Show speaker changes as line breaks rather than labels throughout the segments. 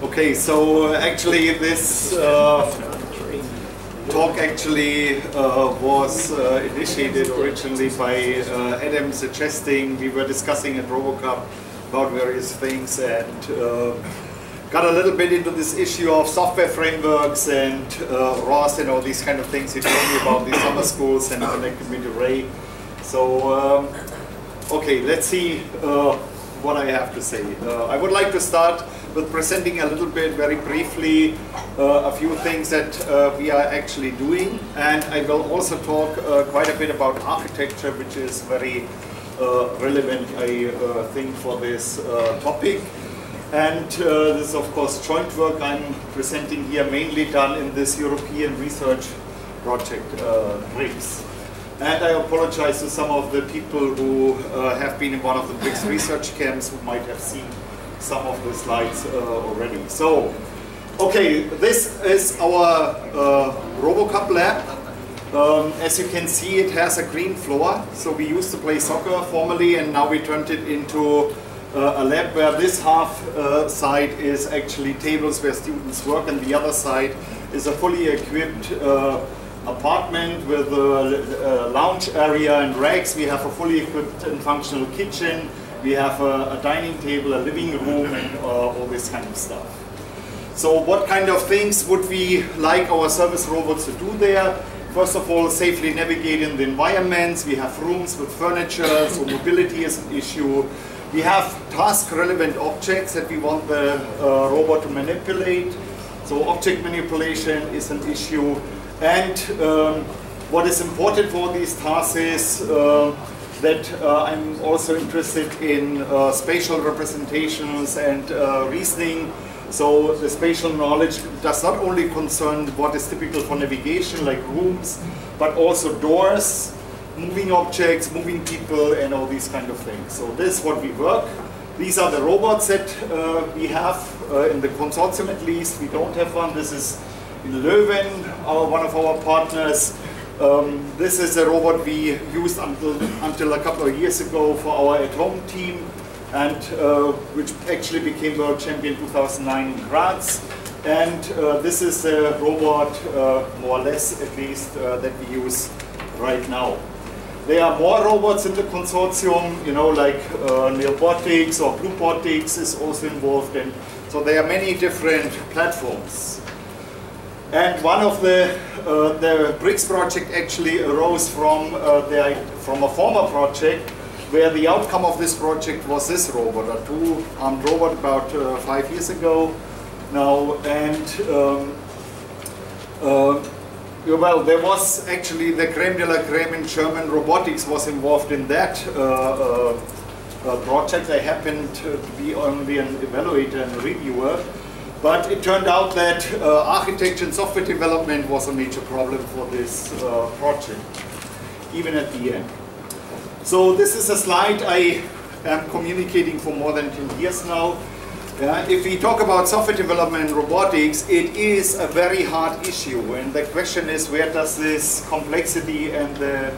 Okay, so uh, actually this uh, talk actually uh, was uh, initiated originally by uh, Adam suggesting we were discussing at RoboCup about various things and uh, got a little bit into this issue of software frameworks and ROS and all these kind of things. He told me about the summer schools and connected me to Ray. So, um, okay, let's see what I have to say. I would like to start with presenting a little bit, very briefly, uh, a few things that uh, we are actually doing. And I will also talk uh, quite a bit about architecture, which is very uh, relevant, I uh, think, for this uh, topic. And this is, of course, joint work I'm presenting here, mainly done in this European research project, uh. And I apologize to some of the people who have been in one of the BRICS research camps who might have seen some of the slides uh, already. So, okay, this is our uh, RoboCup lab. Um, as you can see, it has a green floor. So we used to play soccer formerly, and now we turned it into uh, a lab where this half uh, side is actually tables where students work, and the other side is a fully equipped uh, apartment with a, a lounge area and racks. We have a fully equipped and functional kitchen. We have a, a dining table, a living room, and uh, all this kind of stuff. So what kind of things would we like our service robots to do there? First of all, safely navigate in the environments. We have rooms with furniture, so mobility is an issue. We have task-relevant objects that we want the uh, robot to manipulate. So object manipulation is an issue. And um, what is important for these tasks is uh, that uh, I'm also interested in uh, spatial representations and uh, reasoning. So the spatial knowledge does not only concern what is typical for navigation, like rooms, but also doors, moving objects, moving people, and all these kind of things. So this is what we work. These are the robots that uh, we have uh, in the consortium at least. We don't have one. This is in Leuven, our, one of our partners. Um, this is a robot we used until, until a couple of years ago for our at-home team, and uh, which actually became world champion 2009 in Graz. And uh, this is a robot, uh, more or less at least, uh, that we use right now. There are more robots in the consortium, you know, like uh, Neobotix or Bluebotics is also involved, and so there are many different platforms. And one of the uh, the BRICS project actually arose from uh, the, from a former project where the outcome of this project was this robot, a two-armed robot about uh, five years ago now, and um, uh, well, there was actually the creme de la creme in German robotics was involved in that uh, uh, project. I happened to be only an evaluator and reviewer. But it turned out that uh, architecture and software development was a major problem for this uh, project, even at the end. So this is a slide I am communicating for more than 10 years now. Uh, if we talk about software development and robotics, it is a very hard issue. And the question is, where does this complexity and the,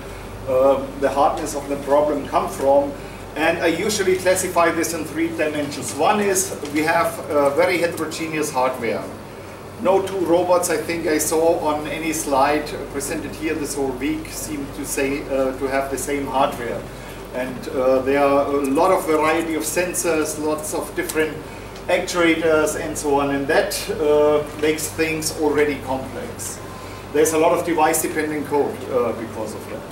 uh, the hardness of the problem come from? And I usually classify this in three dimensions. One is we have uh, very heterogeneous hardware. No two robots I think I saw on any slide presented here this whole week seem to say uh, to have the same hardware. And uh, there are a lot of variety of sensors, lots of different actuators and so on, and that uh, makes things already complex. There's a lot of device-dependent code uh, because of that.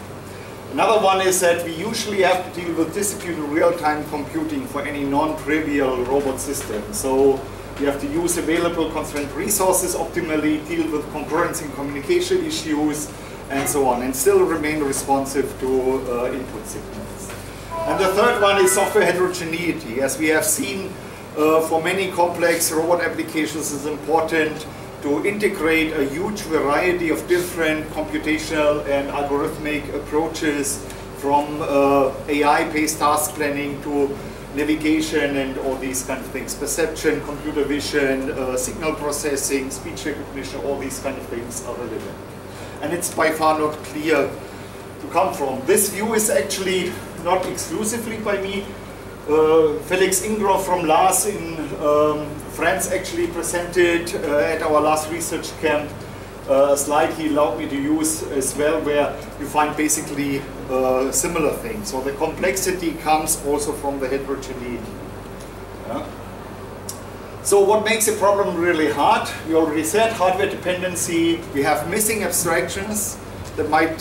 Another one is that we usually have to deal with distributed real-time computing for any non-trivial robot system. So you have to use available constrained resources optimally, deal with concurrency and communication issues, and so on, and still remain responsive to uh, input signals. And the third one is software heterogeneity. As we have seen, uh, for many complex robot applications, it's important to integrate a huge variety of different computational and algorithmic approaches from uh, AI-based task planning to navigation and all these kind of things, perception, computer vision, uh, signal processing, speech recognition, all these kind of things are relevant. And it's by far not clear to come from. This view is actually not exclusively by me. Uh, Felix Ingrand from LAAS in um, France actually presented uh, at our last research camp uh, a slide he allowed me to use as well where you find basically uh, similar things. So the complexity comes also from the heterogeneity. Yeah. So what makes a problem really hard? We already said hardware dependency. We have missing abstractions that might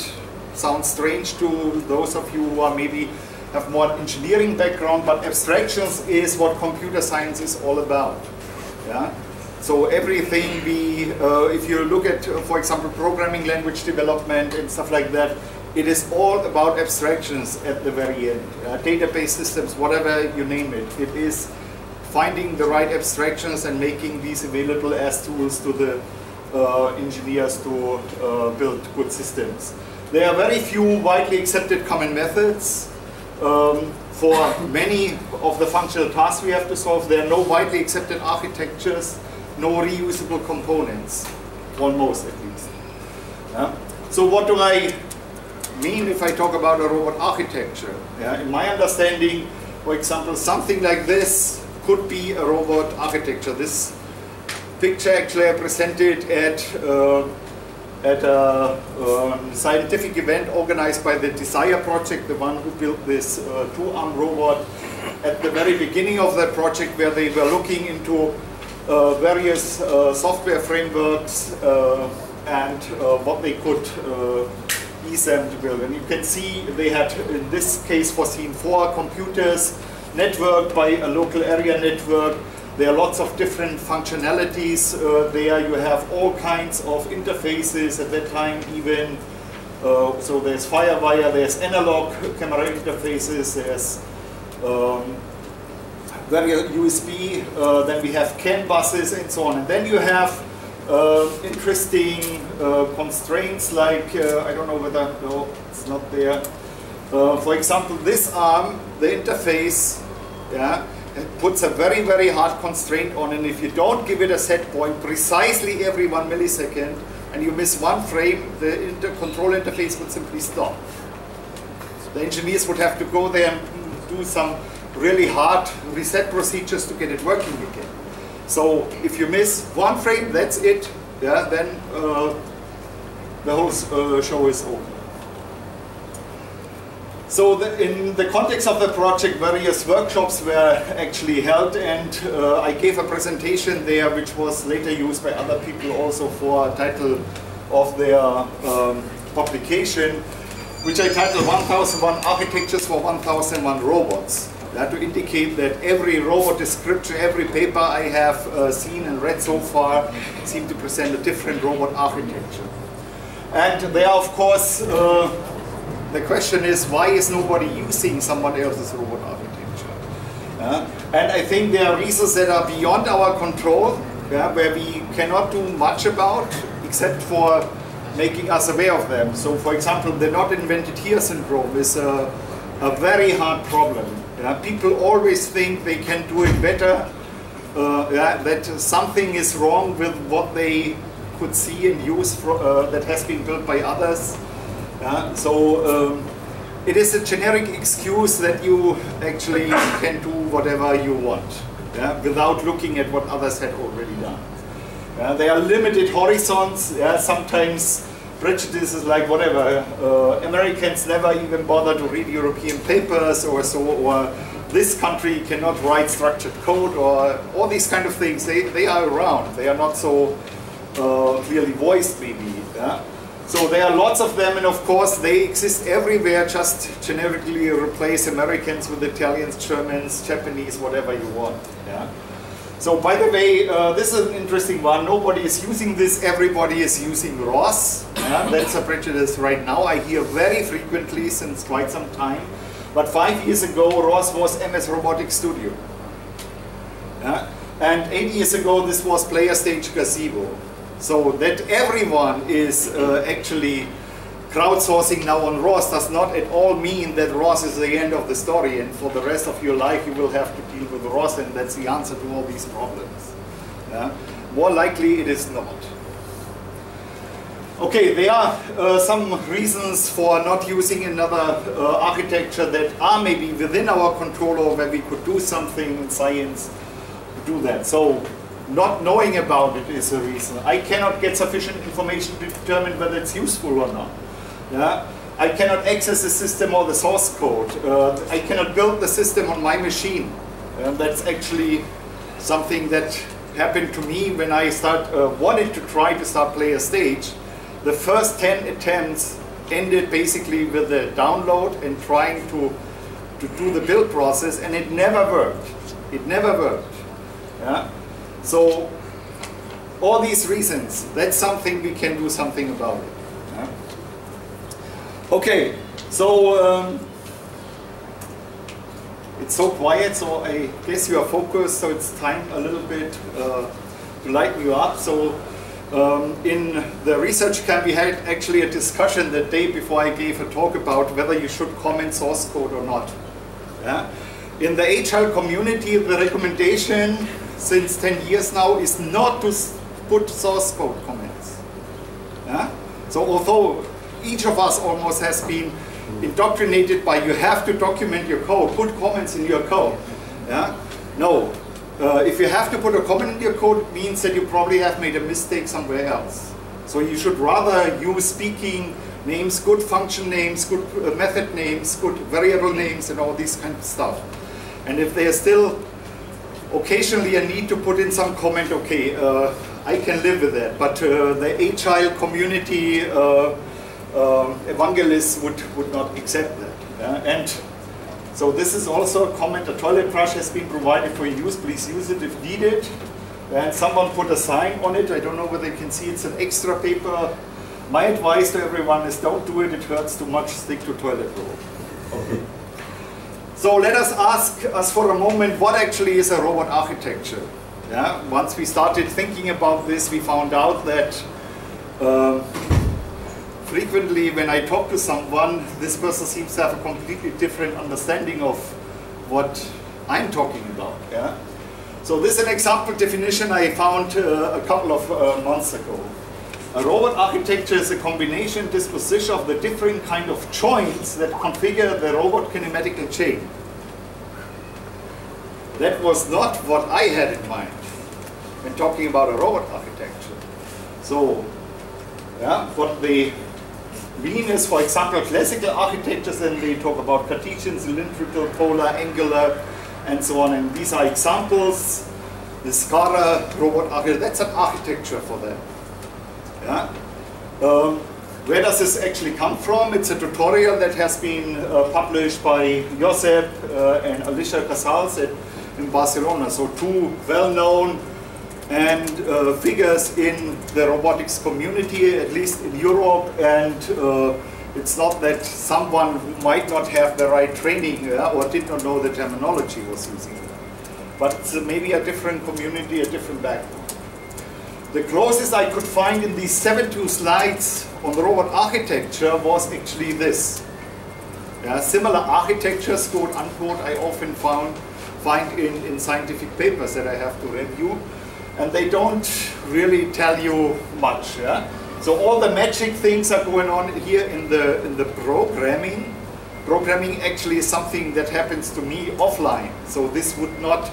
sound strange to those of you who are maybe have more engineering background, but abstractions is what computer science is all about. Yeah? So everything we, uh, if you look at, uh, for example, programming language development and stuff like that, it is all about abstractions at the very end. Uh, database systems, whatever you name it, it is finding the right abstractions and making these available as tools to the uh, engineers to uh, build good systems. There are very few widely accepted common methods. Um, for many of the functional tasks we have to solve, there are no widely accepted architectures no reusable components, almost at least. Yeah? So what do I mean if I talk about a robot architecture? Yeah? In my understanding, for example, something like this could be a robot architecture. This picture actually I presented at uh, at a um, scientific event organized by the Desire project, the one who built this uh, two-arm robot at the very beginning of that project where they were looking into uh, various uh, software frameworks uh, and what they could ease to build. And you can see they had, in this case, foreseen four computers networked by a local area network. There are lots of different functionalities uh, there. You have all kinds of interfaces at that time even. Uh, so there's Firewire, there's analog camera interfaces, there's um, various USB, uh, then we have CAN buses and so on. And then you have uh, interesting uh, constraints like, uh, I don't know whether, no, it's not there. Uh, for example, this arm, the interface, yeah, puts a very, very hard constraint on and if you don't give it a set point precisely every one millisecond and you miss one frame, the inter control interface would simply stop. The engineers would have to go there and do some really hard reset procedures to get it working again. So if you miss one frame, that's it. Yeah, then uh, the whole uh, show is over. So the, in the context of the project, various workshops were actually held and uh, I gave a presentation there which was later used by other people also for a title of their um, publication, which I titled 1001 Architectures for 1001 Robots That to indicate that every robot description, every paper I have uh, seen and read so far seem to present a different robot architecture. And there, of course, uh, the question is why is nobody using someone else's robot architecture? Uh, and I think there are reasons that are beyond our control, yeah, where we cannot do much about, except for making us aware of them. So, for example, the not invented here syndrome is a, a very hard problem. Yeah, people always think they can do it better, uh, yeah, that something is wrong with what they could see and use for, uh, that has been built by others. Yeah, so um, it is a generic excuse that you actually can do whatever you want yeah, without looking at what others had already done. Yeah, there are limited horizons. Yeah, sometimes prejudices like whatever. Uh, Americans never even bother to read European papers or so, or this country cannot write structured code or all these kind of things. They, they are around. They are not so uh, clearly voiced maybe. Yeah? So there are lots of them and of course they exist everywhere, just generically replace Americans with Italians, Germans, Japanese, whatever you want. Yeah? So by the way, uh, this is an interesting one. Nobody is using this, everybody is using ROS. Yeah, that's a prejudice right now. I hear very frequently since quite some time. But five years ago, ROS was MS Robotics Studio. Yeah? And eight years ago, this was Player Stage Gazebo. So that everyone is uh, actually crowdsourcing now on ROS does not at all mean that ROS is the end of the story and for the rest of your life you will have to deal with ROS and that's the answer to all these problems. Yeah? More likely it is not. Okay, there are uh, some reasons for not using another uh, architecture that are maybe within our control or where we could do something in science to do that. So not knowing about it is a reason. I cannot get sufficient information to determine whether it's useful or not. Yeah? I cannot access the system or the source code. Uh, I cannot build the system on my machine. And that's actually something that happened to me when I start uh, wanted to try to start player stage. The first 10 attempts ended basically with the download and trying to, to do the build process and it never worked. It never worked. Yeah? So all these reasons, that's something we can do something about it. Okay, so um, it's so quiet, so I guess you are focused, so it's time a little bit uh, to lighten you up. So um, in the research camp we had actually a discussion the day before I gave a talk about whether you should comment source code or not. Yeah? In the Agile community, the recommendation since 10 years now is not to put source code comments. Yeah? So although each of us almost has been indoctrinated by you have to document your code, put comments in your code. Yeah? No. Uh, if you have to put a comment in your code, it means that you probably have made a mistake somewhere else. So you should rather use speaking names, good function names, good uh, method names, good variable names, and all these kind of stuff. And if there's still occasionally a need to put in some comment, okay, uh, I can live with that. But uh, the agile community uh, um, evangelists would, would not accept that. Yeah? And so this is also a comment, a toilet brush has been provided for use, please use it if needed. And someone put a sign on it, I don't know whether you can see it's an extra paper. My advice to everyone is don't do it, it hurts too much, stick to toilet roll. Okay. So let us ask us for a moment what actually is a robot architecture. Yeah? Once we started thinking about this, we found out that uh, frequently when I talk to someone, this person seems to have a completely different understanding of what I'm talking about. Yeah? So this is an example definition I found uh, a couple of uh, months ago. A robot architecture is a combination disposition of the different kind of joints that configure the robot kinematical chain. That was not what I had in mind when talking about a robot architecture. So, yeah, what the mean is, for example, classical architectures, and they talk about Cartesian, cylindrical, polar, angular, and so on. And these are examples. The SCARA robot architecture, that's an architecture for them. Yeah? Um, where does this actually come from? It's a tutorial that has been uh, published by Josep uh, and Alicia Casals at, in Barcelona. So two well-known and uh, figures in the robotics community, at least in Europe, and uh, it's not that someone might not have the right training uh, or did not know the terminology was using. But maybe a different community, a different background. The closest I could find in these 72 slides on the robot architecture was actually this. Yeah, similar architectures, quote unquote, I often found, find in, in scientific papers that I have to review and they don't really tell you much. Yeah? So all the magic things are going on here in the in the programming. Programming actually is something that happens to me offline. So this would not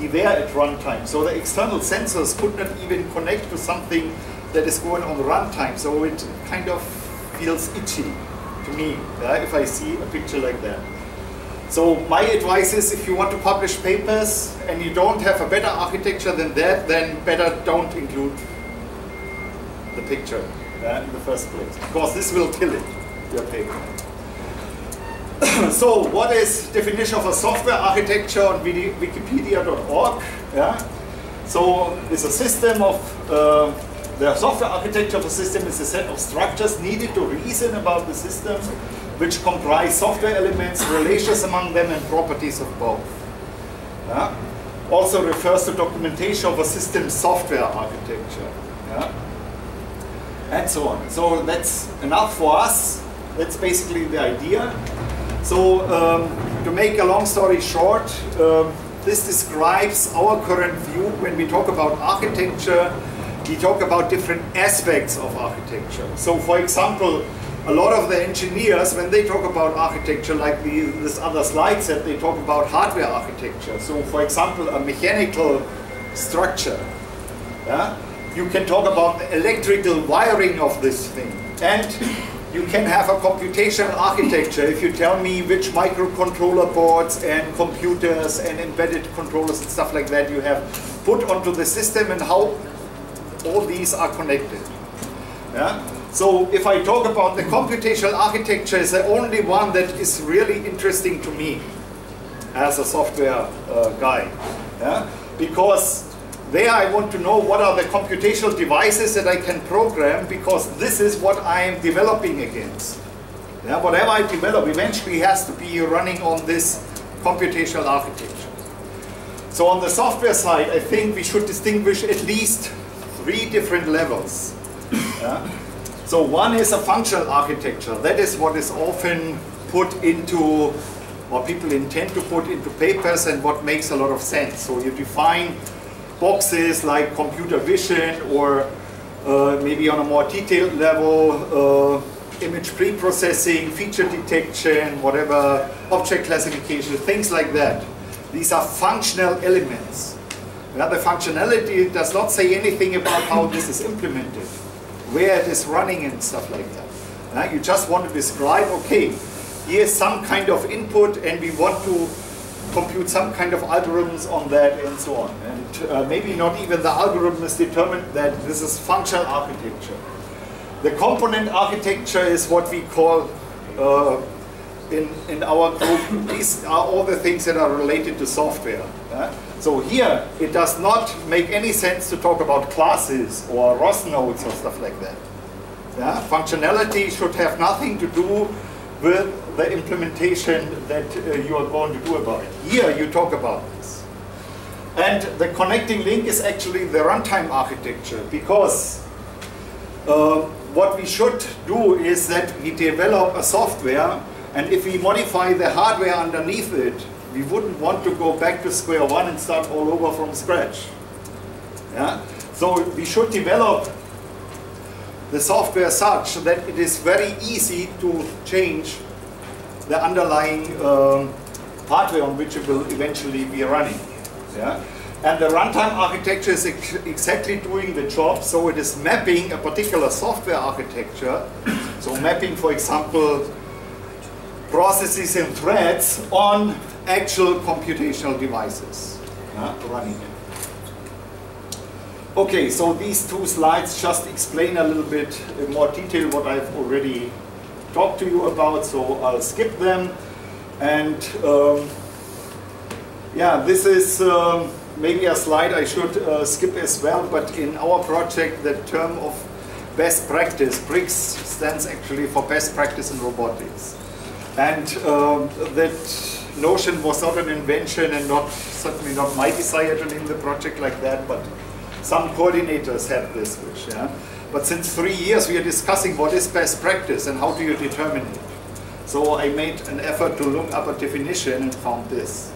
be there at runtime. So the external sensors could not even connect to something that is going on runtime. So it kind of feels itchy to me yeah, if I see a picture like that. So my advice is if you want to publish papers and you don't have a better architecture than that, then better don't include the picture uh, in the first place, because this will kill it, your paper. so what is definition of a software architecture on wikipedia.org? Yeah? So it's a system of, uh, the software architecture of a system is a set of structures needed to reason about the system which comprise software elements, relations among them, and properties of both. Yeah? Also refers to documentation of a system software architecture. Yeah? And so on. So that's enough for us. That's basically the idea. So um, to make a long story short, um, this describes our current view when we talk about architecture. We talk about different aspects of architecture. So for example, a lot of the engineers, when they talk about architecture, like the, this other slide said, they talk about hardware architecture. So for example, a mechanical structure. Yeah? You can talk about the electrical wiring of this thing. And you can have a computational architecture if you tell me which microcontroller boards and computers and embedded controllers and stuff like that you have put onto the system and how all these are connected. Yeah? So if I talk about the computational architecture is the only one that is really interesting to me as a software uh, guy. Yeah? Because there I want to know what are the computational devices that I can program because this is what I am developing against. Yeah, whatever I develop eventually has to be running on this computational architecture. So on the software side, I think we should distinguish at least three different levels. Yeah? So one is a functional architecture. That is what is often put into, or people intend to put into papers and what makes a lot of sense. So you define boxes like computer vision or uh, maybe on a more detailed level, uh, image pre-processing, feature detection, whatever, object classification, things like that. These are functional elements. Yeah, the functionality does not say anything about how this is implemented, where it is running and stuff like that. You just want to describe, okay, here's some kind of input and we want to compute some kind of algorithms on that and so on. And uh, maybe not even the algorithm is determined that this is functional architecture. The component architecture is what we call uh, in, in our group, these are all the things that are related to software. So here, it does not make any sense to talk about classes or ROS nodes or stuff like that. Yeah? Functionality should have nothing to do with the implementation that uh, you are going to do about it. Here you talk about this. And the connecting link is actually the runtime architecture because uh, what we should do is that we develop a software and if we modify the hardware underneath it, we wouldn't want to go back to square one and start all over from scratch. Yeah? So we should develop the software such that it is very easy to change the underlying um, on which it will eventually be running. Yeah? And the runtime architecture is ex exactly doing the job, so it is mapping a particular software architecture. so mapping, for example, processes and threads on actual computational devices yeah, running. Okay, so these two slides just explain a little bit in more detail what I've already talked to you about, so I'll skip them. And um, yeah, this is um, maybe a slide I should uh, skip as well, but in our project the term of best practice, BRICS stands actually for best practice in robotics. And um, that notion was not an invention and not certainly not my desire to name the project like that, but some coordinators had this wish. Yeah? But since three years we are discussing what is best practice and how do you determine it. So I made an effort to look up a definition and found this.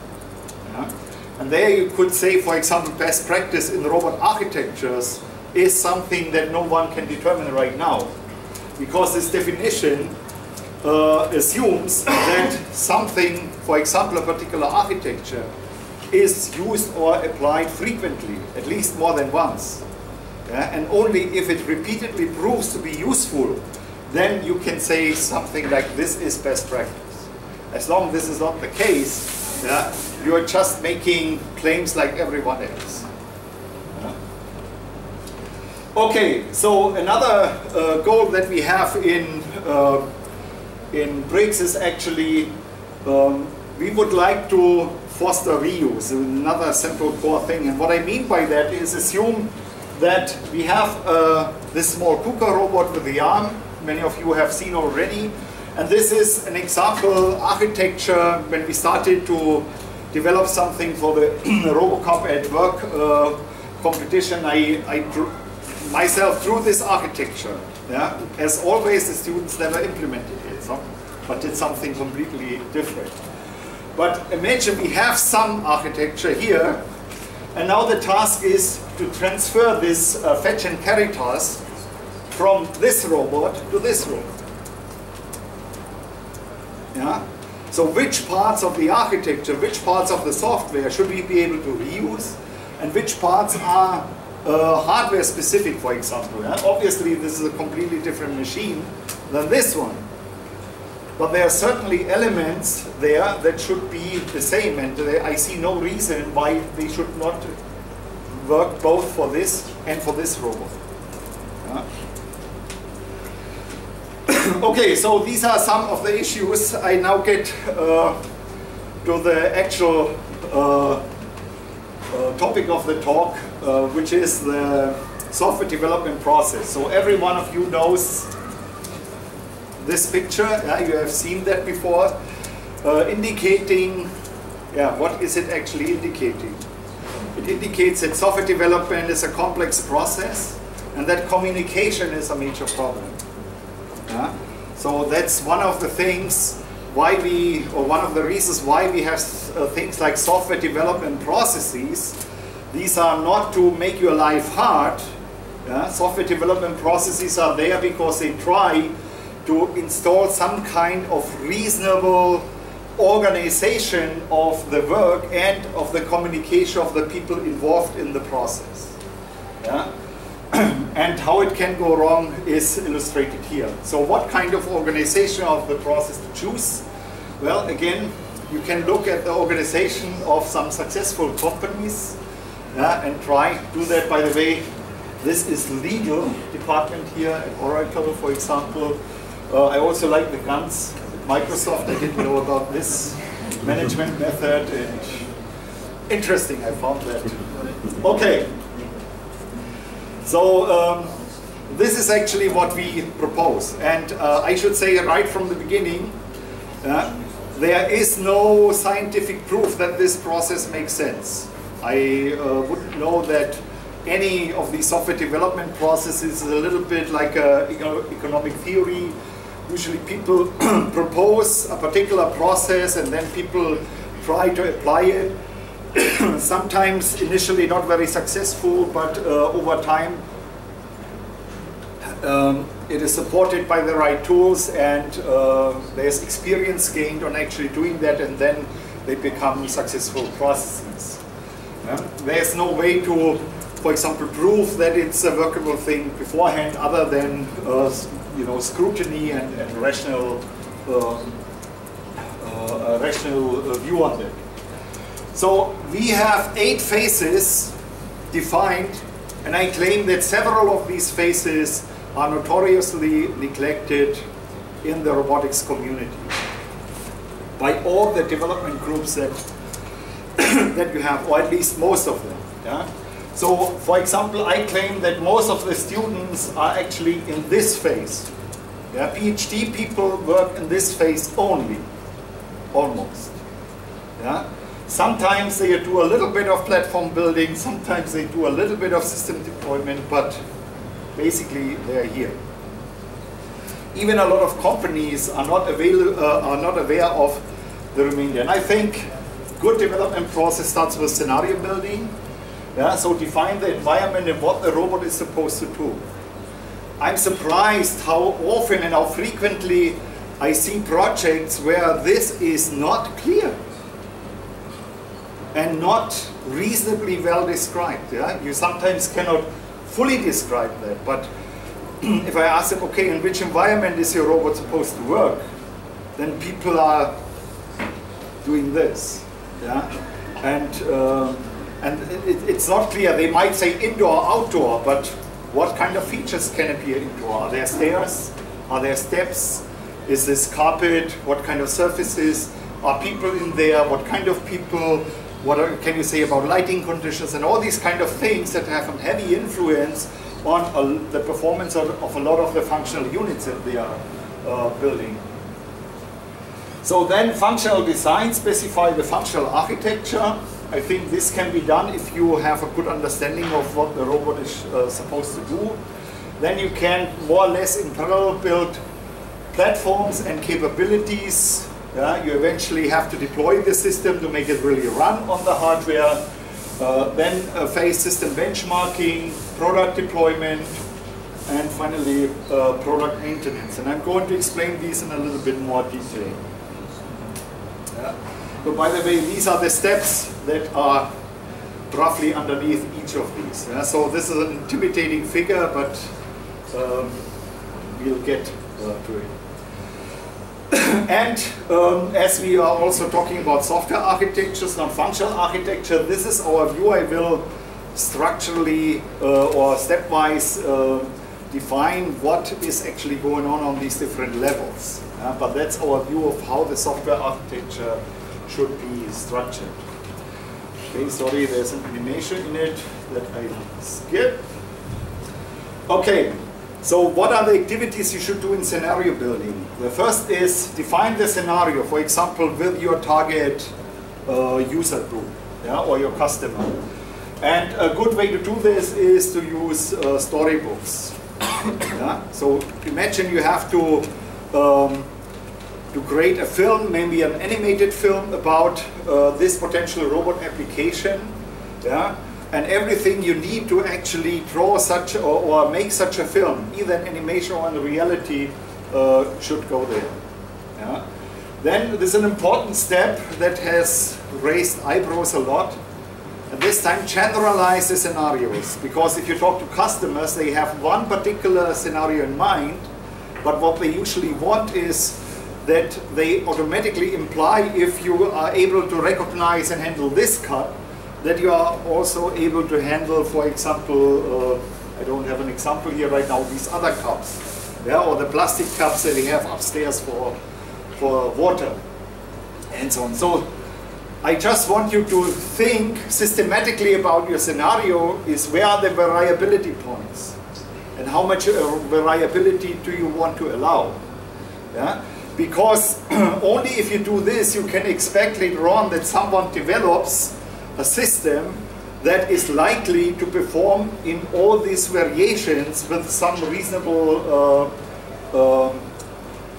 Yeah? And there you could say, for example, best practice in robot architectures is something that no one can determine right now. Because this definition uh, assumes that something, for example, a particular architecture, is used or applied frequently, at least more than once. Yeah? And only if it repeatedly proves to be useful, then you can say something like this is best practice. As long as this is not the case, yeah, you're just making claims like everyone else. Okay, so another uh, goal that we have in, uh, in BRICS is actually um, we would like to foster reuse, another central core thing. And what I mean by that is assume that we have uh, this small KUKA robot with the arm, many of you have seen already. And this is an example architecture when we started to develop something for the RoboCup at work uh, competition. I, I myself drew this architecture. Yeah? As always, the students never implemented it, but did something completely different. But imagine we have some architecture here, and now the task is to transfer this uh, fetch and carry task from this robot to this robot. Yeah? So which parts of the architecture, which parts of the software should we be able to reuse, and which parts are uh, hardware specific, for example. Yeah? Obviously, this is a completely different machine than this one. But there are certainly elements there that should be the same, and I see no reason why they should not work both for this and for this robot. Yeah? okay, so these are some of the issues. I now get uh, to the actual uh, uh, topic of the talk, uh, which is the software development process. So every one of you knows this picture, yeah, you have seen that before, uh, indicating, yeah, what is it actually indicating? It indicates that software development is a complex process and that communication is a major problem. Yeah? So that's one of the things why we, or one of the reasons why we have uh, things like software development processes. These are not to make your life hard. Yeah? Software development processes are there because they try to install some kind of reasonable organization of the work and of the communication of the people involved in the process. Yeah? and how it can go wrong is illustrated here. So what kind of organization of the process to choose? Well, again, you can look at the organization of some successful companies yeah, and try to do that. By the way, this is legal department here at Oracle, for example. Uh, I also like the guns. Microsoft, I didn't know about this management method. Interesting, I found that. Okay. So um, this is actually what we propose. And uh, I should say right from the beginning, uh, there is no scientific proof that this process makes sense. I uh, wouldn't know that any of the software development processes is a little bit like a economic theory usually people propose a particular process and then people try to apply it. Sometimes initially not very successful, but uh, over time um, it is supported by the right tools and uh, there's experience gained on actually doing that and then they become successful processes. Yeah? There's no way to, for example, prove that it's a workable thing beforehand other than uh, you know, scrutiny and, and rational, uh, uh, rational view on it. So we have eight phases defined, and I claim that several of these phases are notoriously neglected in the robotics community by all the development groups that that you have, or at least most of them. Yeah? So, for example, I claim that most of the students are actually in this phase. Yeah, PhD people work in this phase only, almost. Yeah? Sometimes they do a little bit of platform building, sometimes they do a little bit of system deployment, but basically they're here. Even a lot of companies are not, avail uh, are not aware of the remainder. And I think good development process starts with scenario building, yeah, so define the environment and what the robot is supposed to do. I'm surprised how often and how frequently I see projects where this is not clear and not reasonably well described. Yeah? You sometimes cannot fully describe that, but if I ask them, okay, in which environment is your robot supposed to work? Then people are doing this. Yeah? And uh, and it, it's not clear. They might say indoor, outdoor, but what kind of features can appear indoor? Are there stairs? Are there steps? Is this carpet? What kind of surfaces? Are people in there? What kind of people? What are, can you say about lighting conditions and all these kind of things that have a heavy influence on a, the performance of, of, a lot of the functional units that they are uh, building. So then functional design specify the functional architecture I think this can be done if you have a good understanding of what the robot is uh, supposed to do. Then you can more or less in parallel build platforms and capabilities. Yeah, you eventually have to deploy the system to make it really run on the hardware. Uh, then phase system benchmarking, product deployment, and finally uh, product maintenance. And I'm going to explain these in a little bit more detail. Yeah. So by the way, these are the steps that are roughly underneath each of these. Yeah? So this is an intimidating figure, but um, we'll get uh, to it. and um, as we are also talking about software architectures, non-functional architecture, this is our view. I will structurally uh, or stepwise uh, define what is actually going on on these different levels. Uh, but that's our view of how the software architecture should be structured. Okay, sorry, there's an animation in it that I skipped. Okay, so what are the activities you should do in scenario building? The first is define the scenario, for example, with your target uh, user group yeah, or your customer. And a good way to do this is to use uh, storybooks. yeah? So imagine you have to um, to create a film, maybe an animated film about uh, this potential robot application. Yeah? And everything you need to actually draw such or, or make such a film, either in animation or in reality, uh, should go there. Yeah? Then there's an important step that has raised eyebrows a lot. And this time generalize the scenarios. Because if you talk to customers, they have one particular scenario in mind, but what they usually want is that they automatically imply if you are able to recognize and handle this cut, that you are also able to handle, for example, uh, I don't have an example here right now, these other cups, yeah, or the plastic cups that we have upstairs for, for water, and so on. So I just want you to think systematically about your scenario is where are the variability points? And how much uh, variability do you want to allow? Yeah? Because only if you do this, you can expect later on that someone develops a system that is likely to perform in all these variations with some reasonable uh, uh,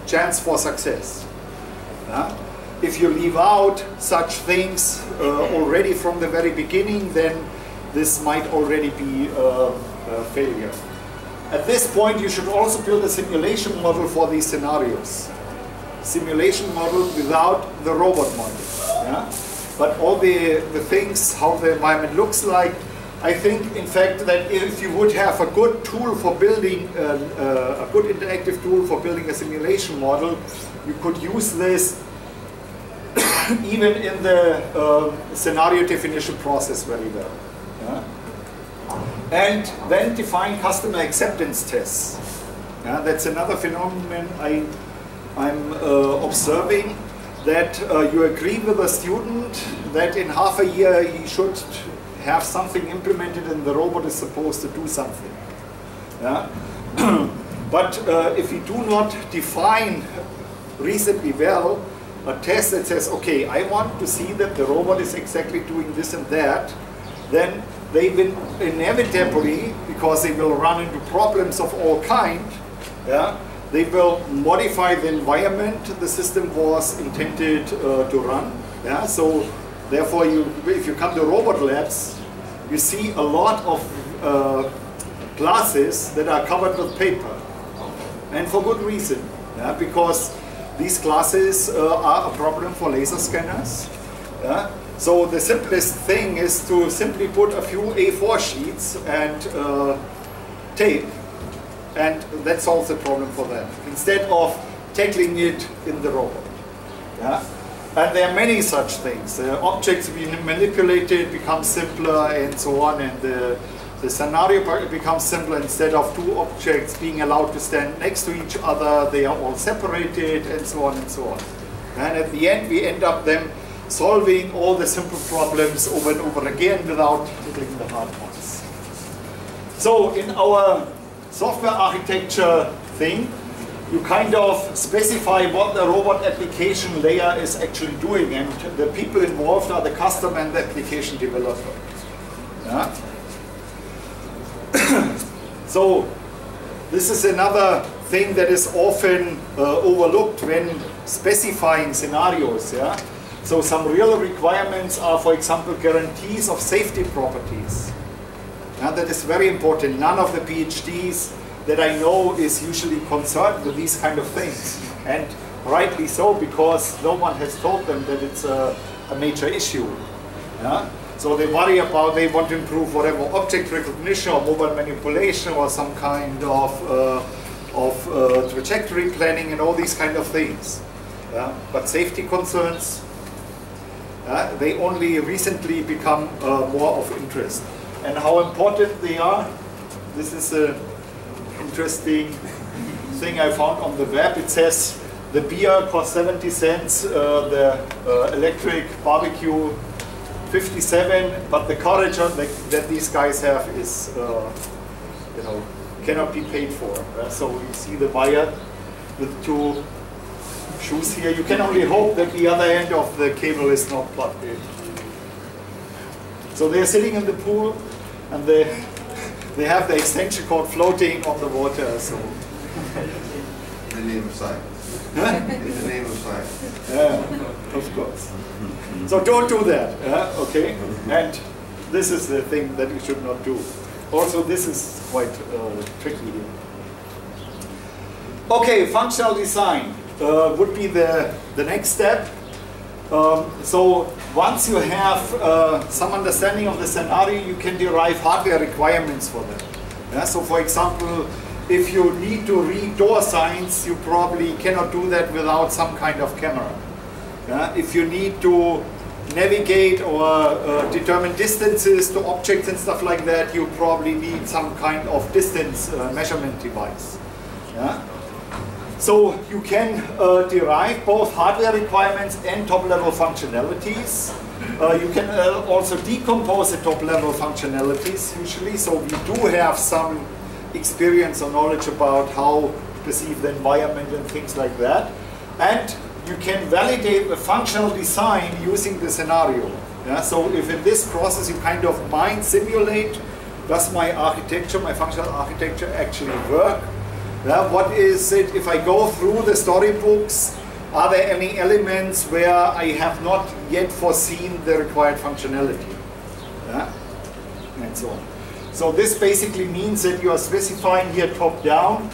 chance for success. Yeah? If you leave out such things uh, already from the very beginning, then this might already be a failure. At this point, you should also build a simulation model for these scenarios. Simulation model without the robot model. Yeah? But all the, the things, how the environment looks like, I think, in fact, that if you would have a good tool for building, uh, uh, a good interactive tool for building a simulation model, you could use this even in the uh, scenario definition process very well. Yeah? And then define customer acceptance tests. Yeah, that's another phenomenon I, I'm uh, observing that uh, you agree with a student that in half a year he should have something implemented and the robot is supposed to do something. Yeah? but uh, if you do not define reasonably well a test that says, okay, I want to see that the robot is exactly doing this and that, then they will inevitably, because they will run into problems of all kind, yeah, they will modify the environment the system was intended uh, to run. Yeah, so therefore, you, if you come to robot labs, you see a lot of uh, that are covered with paper, and for good reason. Yeah, because these classes uh, are a problem for laser scanners. Yeah? So the simplest thing is to simply put a few A4 sheets and uh, tape and that solves the problem for them instead of tackling it in the robot. Yeah? And there are many such things. The objects being manipulated become simpler and so on, and the, the scenario becomes simpler. Instead of two objects being allowed to stand next to each other, they are all separated and so on and so on. And at the end, we end up them solving all the simple problems over and over again without tackling the hard ones. So in our software architecture thing, you kind of specify what the robot application layer is actually doing and the people involved are the customer and the application developer. Yeah? so this is another thing that is often uh, overlooked when specifying scenarios. Yeah? So some real requirements are, for example, guarantees of safety properties. Now that is very important. None of the PhDs that I know is usually concerned with these kind of things. And rightly so, because no one has told them that it's a, a major issue. Yeah? So they worry about, they want to improve whatever object recognition or mobile manipulation or some kind of, uh, of uh, trajectory planning and all these kind of things. Yeah? But safety concerns, uh, they only recently become uh, more of interest. And how important they are, this is an interesting thing I found on the web. It says the beer costs 70 cents, uh, the uh, electric barbecue 57, but the courage that, that these guys have is, uh, you know, cannot be paid for. Uh, so you see the buyer with two shoes here. You can only hope that the other end of the cable is not plugged in. So they're sitting in the pool and they, they have the extension cord floating on the water. So.
In the name of science. Huh? In the name of science.
Yeah, of course. So don't do that, yeah? okay? And this is the thing that you should not do. Also, this is quite uh, tricky here. Okay, functional design uh, would be the, the next step. Um, so once you have uh, some understanding of the scenario, you can derive hardware requirements for that. Yeah? So for example, if you need to read door signs, you probably cannot do that without some kind of camera. Yeah? If you need to navigate or uh, determine distances to objects and stuff like that, you probably need some kind of distance uh, measurement device. Yeah? So you can uh, derive both hardware requirements and top-level functionalities. Uh, you can uh, also decompose the top-level functionalities usually, so we do have some experience or knowledge about how to perceive the environment and things like that. And you can validate the functional design using the scenario. Yeah? So if in this process you kind of mind simulate, does my architecture, my functional architecture actually work? Yeah? What is it, if I go through the storybooks, are there any elements where I have not yet foreseen the required functionality? Yeah? And so on. So this basically means that you are specifying here top down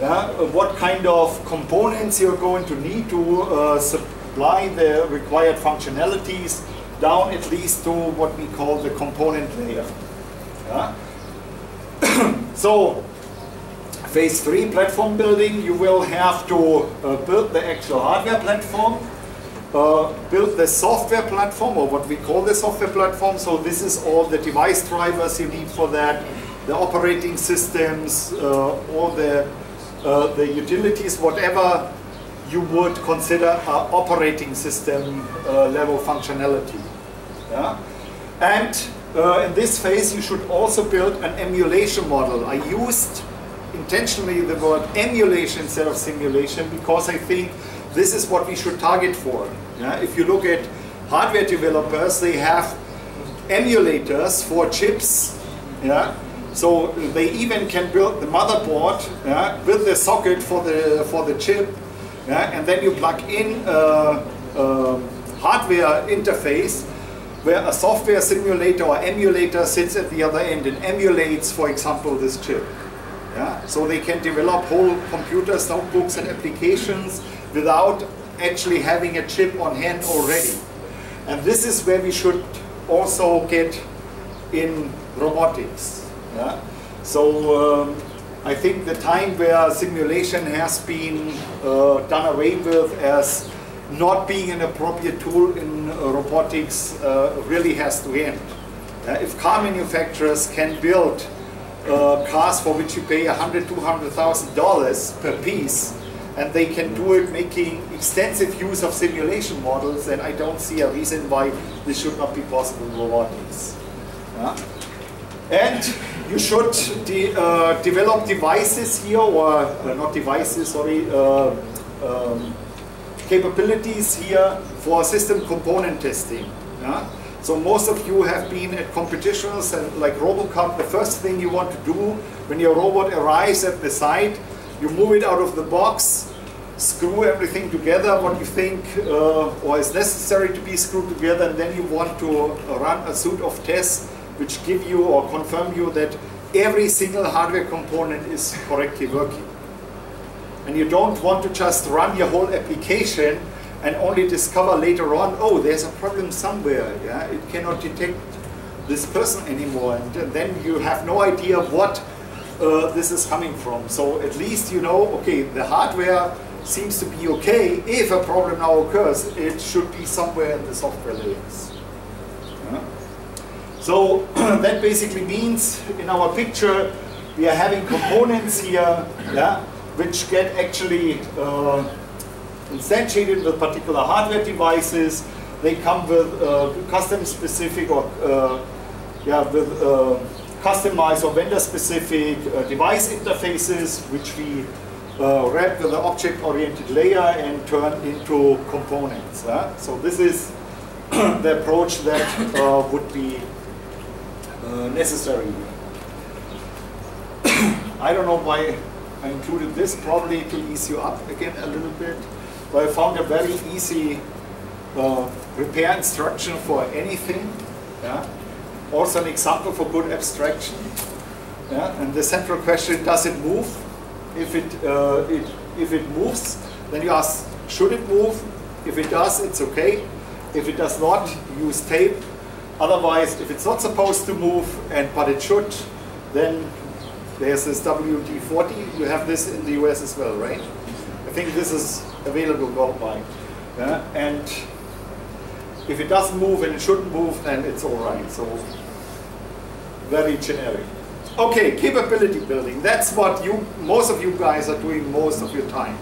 yeah, what kind of components you're going to need to uh, supply the required functionalities down at least to what we call the component layer. Yeah? so phase three platform building, you will have to uh, build the actual hardware platform, uh, build the software platform or what we call the software platform. So this is all the device drivers you need for that, the operating systems, uh, all the uh, the utilities, whatever you would consider an operating system uh, level functionality. Yeah? And uh, in this phase, you should also build an emulation model. I used intentionally the word emulation instead of simulation because I think this is what we should target for. Yeah? If you look at hardware developers, they have emulators for chips yeah? So they even can build the motherboard yeah, with the socket for the for the chip, yeah, and then you plug in a, a hardware interface where a software simulator or emulator sits at the other end and emulates, for example, this chip. Yeah? So they can develop whole computers, notebooks, and applications without actually having a chip on hand already. And this is where we should also get in robotics. Yeah? So um, I think the time where simulation has been uh, done away with as not being an appropriate tool in uh, robotics uh, really has to end. if car manufacturers can build uh, cars for which you pay $100,000, $200,000 per piece, and they can do it making extensive use of simulation models, then I don't see a reason why this should not be possible in robotics. Yeah? And you should de uh, develop devices here, or uh, not devices, sorry, uh, um, capabilities here for system component testing. Yeah? So most of you have been at competitions and like RoboCup, the first thing you want to do when your robot arrives at the site, you move it out of the box, screw everything together, what you think uh, or is necessary to be screwed together, and then you want to run a suite of tests which give you or confirm you that every single hardware component is correctly working. And you don't want to just run your whole application and only discover later on, oh, there's a problem somewhere. Yeah, It cannot detect this person anymore, and then you have no idea what uh, this is coming from. So at least you know, okay, the hardware seems to be okay. If a problem now occurs, it should be somewhere in the software layers. So that basically means in our picture we are having components here, yeah, which get actually uh, instantiated with particular hardware devices. They come with uh, custom specific or uh, yeah, with uh, customized or vendor specific uh, device interfaces, which we uh, wrap with an object-oriented layer and turn into components. So this is the approach that uh, would be necessary. I don't know why I included this, probably to ease you up again a little bit. But I found a very easy uh, repair instruction for anything. Yeah? Also an example for good abstraction. Yeah? And the central question, does it move? If it, uh, it, if it moves, then you ask, should it move? If it does, it's okay. If it does not, use tape. Otherwise, if it's not supposed to move, and but it should, then there's this WD-40. You have this in the US as well, right? I think this is available worldwide. Yeah? And if it doesn't move and it shouldn't move, then it's all right. So very generic. Okay, capability building. That's what you, most of you guys are doing most of your time.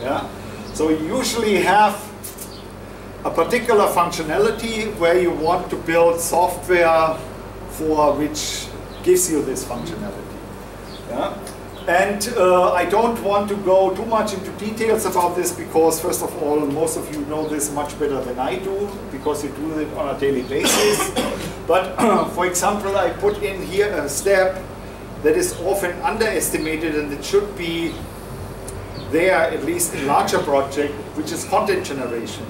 Yeah. So you usually have a particular functionality where you want to build software for which gives you this functionality. Yeah. And uh, I don't want to go too much into details about this because first of all, most of you know this much better than I do because you do it on a daily basis. but for example, I put in here a step that is often underestimated and it should be there at least in larger project, which is content generation.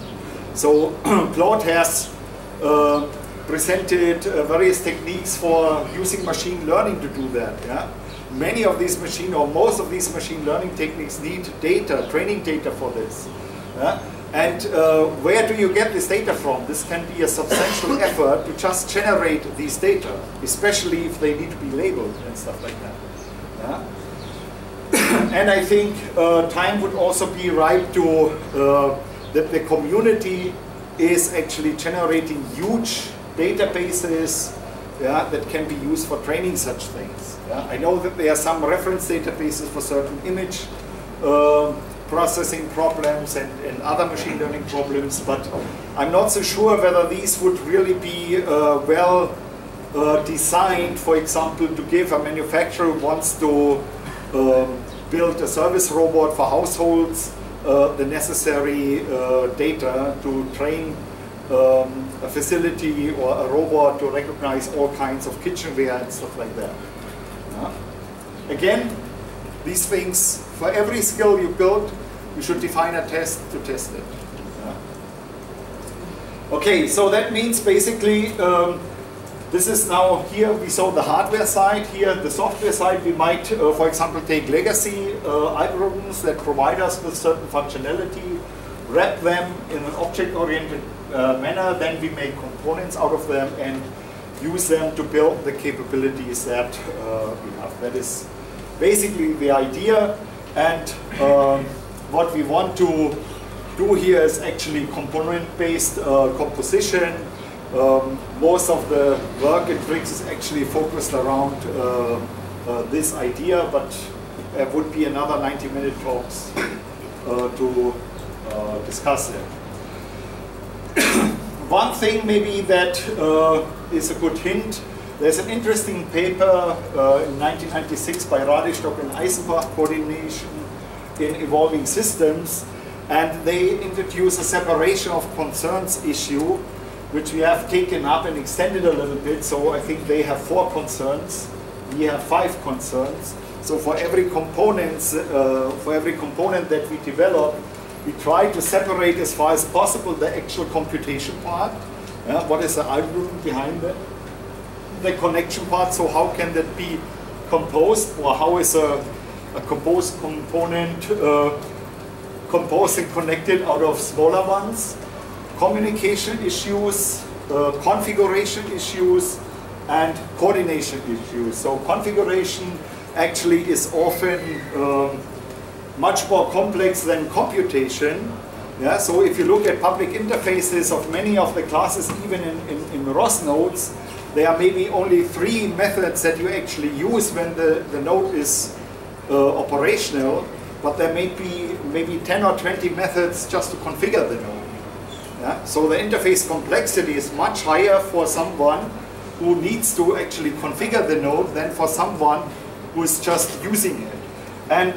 So Claude has uh, presented uh, various techniques for using machine learning to do that. Yeah? Many of these machine or most of these machine learning techniques need data, training data for this. Uh, and uh, where do you get this data from? This can be a substantial effort to just generate these data, especially if they need to be labeled and stuff like that. Yeah? and I think uh, time would also be ripe to, uh, that the community is actually generating huge databases yeah, that can be used for training such things. Yeah? I know that there are some reference databases for certain image uh, processing problems and, and, other machine learning problems, but I'm not so sure whether these would really be uh, well uh, designed, for example, to give a manufacturer who wants to um, build a service robot for households uh, the necessary uh, data to train um, a facility or a robot to recognize all kinds of kitchenware and stuff like that. Again, these things, for every skill you build, you should define a test to test it. Okay, so that means basically, um, this is now here, we saw the hardware side, here the software side, we might, uh, for example, take legacy uh, algorithms that provide us with certain functionality, wrap them in an object-oriented uh, manner, then we make components out of them and use them to build the capabilities that uh, we have. That is basically the idea and um, what we want to do here is actually component-based uh, composition. Um, most of the work in BRICS is actually focused around uh, this idea, but there would be another 90-minute talks to discuss it. One thing maybe that uh, is a good hint, there's an interesting paper uh, in 1996 by Radestock and Eisenbach coordination in evolving systems and they introduce a separation of concerns issue which we have taken up and extended a little bit. So I think they have four concerns we have five concerns. So for every component uh, for every component that we develop we try to separate as far as possible the actual computation part. Yeah, what is the algorithm behind that? The connection part, so how can that be composed or how is a, a composed component uh, composed and connected out of smaller ones? Communication issues, uh, configuration issues, and coordination issues. So configuration actually is often um, much more complex than computation. Yeah, so if you look at public interfaces of many of the classes, even in, in, in ROS nodes, there are maybe only three methods that you actually use when the, the node is uh, operational, but there may be maybe 10 or 20 methods just to configure the node. Yeah? So the interface complexity is much higher for someone who needs to actually configure the node than for someone who is just using it. And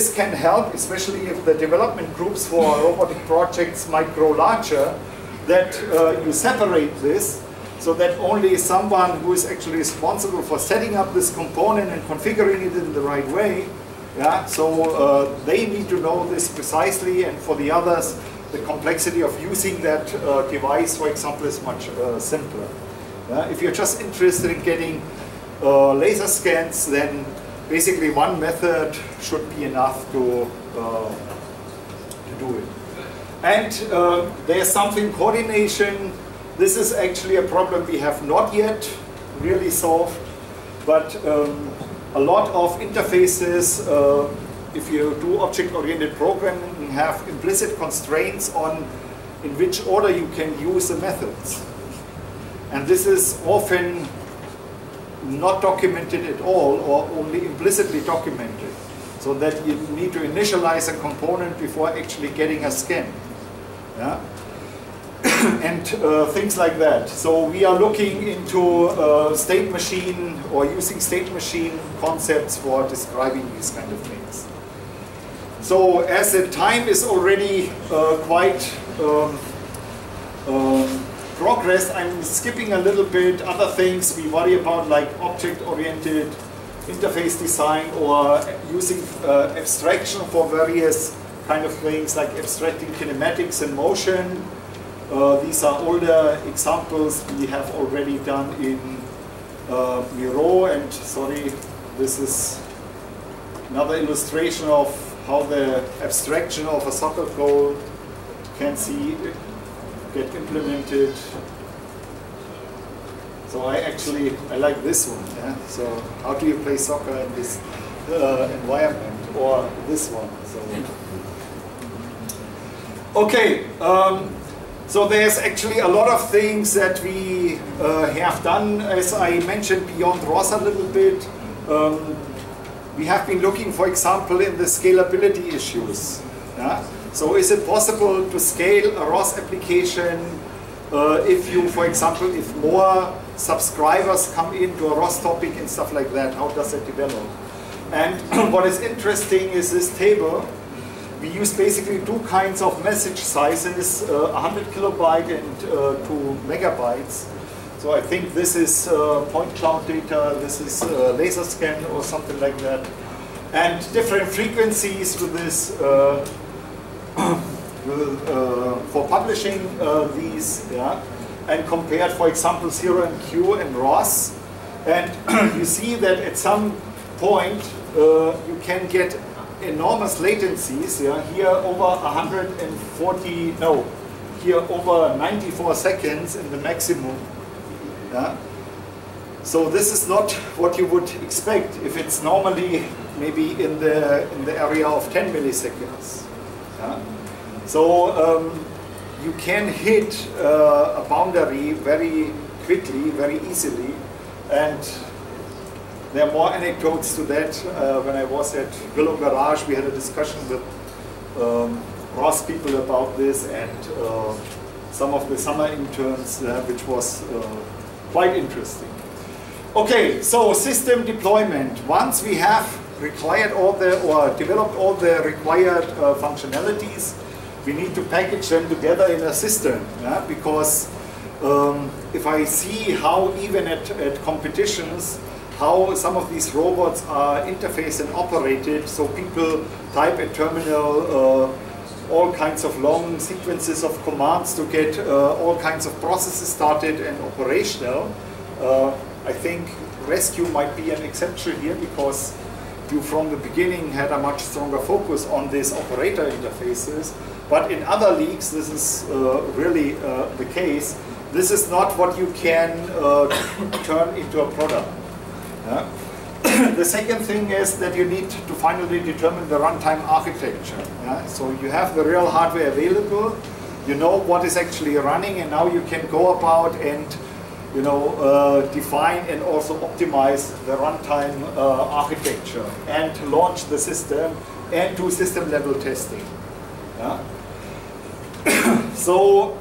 this can help, especially if the development groups for robotic projects might grow larger, that uh, you separate this so that only someone who is actually responsible for setting up this component and configuring it in the right way, yeah, so uh, they need to know this precisely and for the others, the complexity of using that uh, device, for example, is much uh, simpler. Yeah? If you're just interested in getting uh, laser scans, then basically one method should be enough to, uh, to do it. And uh, there's something coordination. This is actually a problem we have not yet really solved, but um, a lot of interfaces, uh, if you do object-oriented programming, have implicit constraints on in which order you can use the methods. And this is often not documented at all or only implicitly documented. So that you need to initialize a component before actually getting a scan. Yeah? and uh, things like that. So we are looking into uh, state machine or using state machine concepts for describing these kind of things. So as the time is already uh, quite um, um, progressed, I'm skipping a little bit other things we worry about like object-oriented interface design or using uh, abstraction for various kind of things like abstracting kinematics and motion. Uh, these are older examples we have already done in uh, Miro and sorry, this is another illustration of how the abstraction of a soccer goal can see get implemented. So I actually, I like this one. Yeah? So how do you play soccer in this uh, environment or this one? So Okay, um, so there's actually a lot of things that we uh, have done, as I mentioned, beyond ROS a little bit. Um, we have been looking, for example, in the scalability issues. Yeah? So is it possible to scale a ROS application uh, if you, for example, if more subscribers come into a ROS topic and stuff like that, how does it develop? And what is interesting is this table we use basically two kinds of message sizes, uh, 100 kilobyte and uh, 2 megabytes. So I think this is uh, point cloud data, this is uh, laser scan or something like that. And different frequencies with this uh, Uh, for publishing uh, these, yeah. And compared, for example, 0MQ and ROS. And you see that at some point uh, you can get enormous latencies. Yeah, here over 140, no, here over 94 seconds in the maximum. Yeah. So this is not what you would expect if it's normally maybe in the in the area of 10 milliseconds. So um, you can hit uh, a boundary very quickly, very easily, and there are more anecdotes to that. Uh, when I was at Willow Garage, we had a discussion with um, ROS people about this and uh, some of the summer interns, which was uh, quite interesting. Okay, so system deployment. Once we have required all the, or developed all the required uh, functionalities, we need to package them together in a system, yeah? because um, if I see how even at, at competitions, how some of these robots are interfaced and operated. So people type at terminal uh, all kinds of long sequences of commands to get uh, all kinds of processes started and operational. Uh, I think Rescue might be an exception here because you from the beginning had a much stronger focus on these operator interfaces. But in other leagues, this is uh, really uh, the case this is not what you can uh, turn into a product. Yeah? the second thing is that you need to finally determine the runtime architecture. Yeah? So you have the real hardware available, you know what is actually running, and now you can go about and you know, uh, define and also optimize the runtime uh, architecture and launch the system and do system level testing. Yeah? so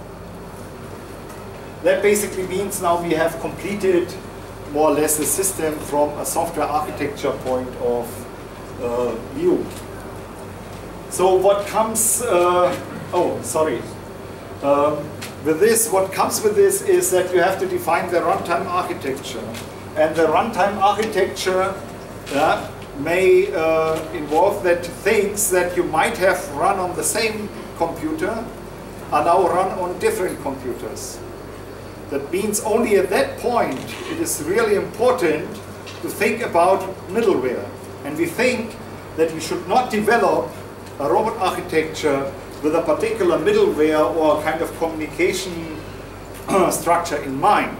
that basically means now we have completed more or less the system from a software architecture point of uh, view. So what comes, uh, oh, sorry. Um, with this, what comes with this is that you have to define the runtime architecture. And the runtime architecture yeah, may uh, involve that things that you might have run on the same computer are now run on different computers. That means only at that point it is really important to think about middleware. And we think that we should not develop a robot architecture with a particular middleware or kind of communication structure in mind.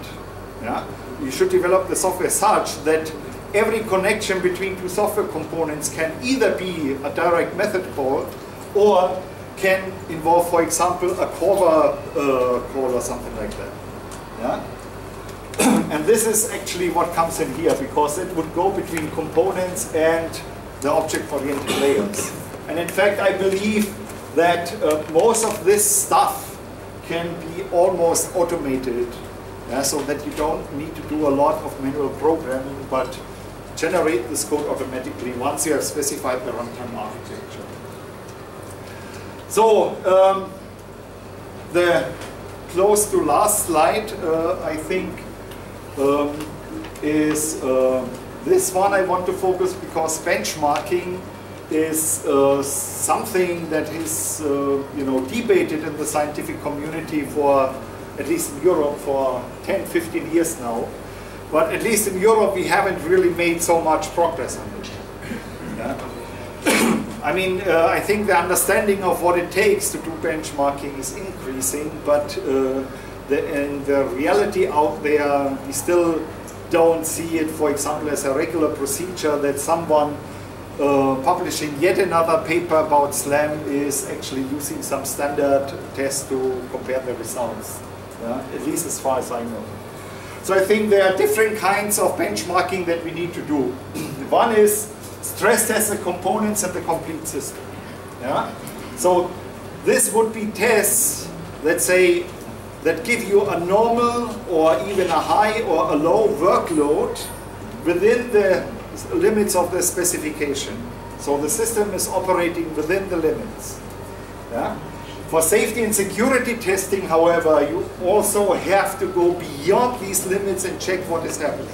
Yeah? You should develop the software such that every connection between two software components can either be a direct method call or can involve, for example, a caller uh, call or something like that. Yeah? and this is actually what comes in here because it would go between components and the object-oriented layers. And in fact, I believe that uh, most of this stuff can be almost automated yeah, so that you don't need to do a lot of manual programming but generate this code automatically once you have specified the runtime architecture. So um, the close to last slide, uh, I think, um, is uh, this one I want to focus because benchmarking is uh, something that is, uh, you know, debated in the scientific community for, at least in Europe, for 10, 15 years now. But at least in Europe, we haven't really made so much progress on it. Yeah? I mean, uh, I think the understanding of what it takes to do benchmarking is increasing, but uh, the, in the reality out there, we still don't see it, for example, as a regular procedure that someone uh, publishing yet another paper about SLAM is actually using some standard test to compare the results, yeah? at least as far as I know. So I think there are different kinds of benchmarking that we need to do. One is stress test the components and the complete system. Yeah? So this would be tests, let's say, that give you a normal or even a high or a low workload within the limits of the specification. So the system is operating within the limits. Yeah? For safety and security testing, however, you also have to go beyond these limits and check what is happening.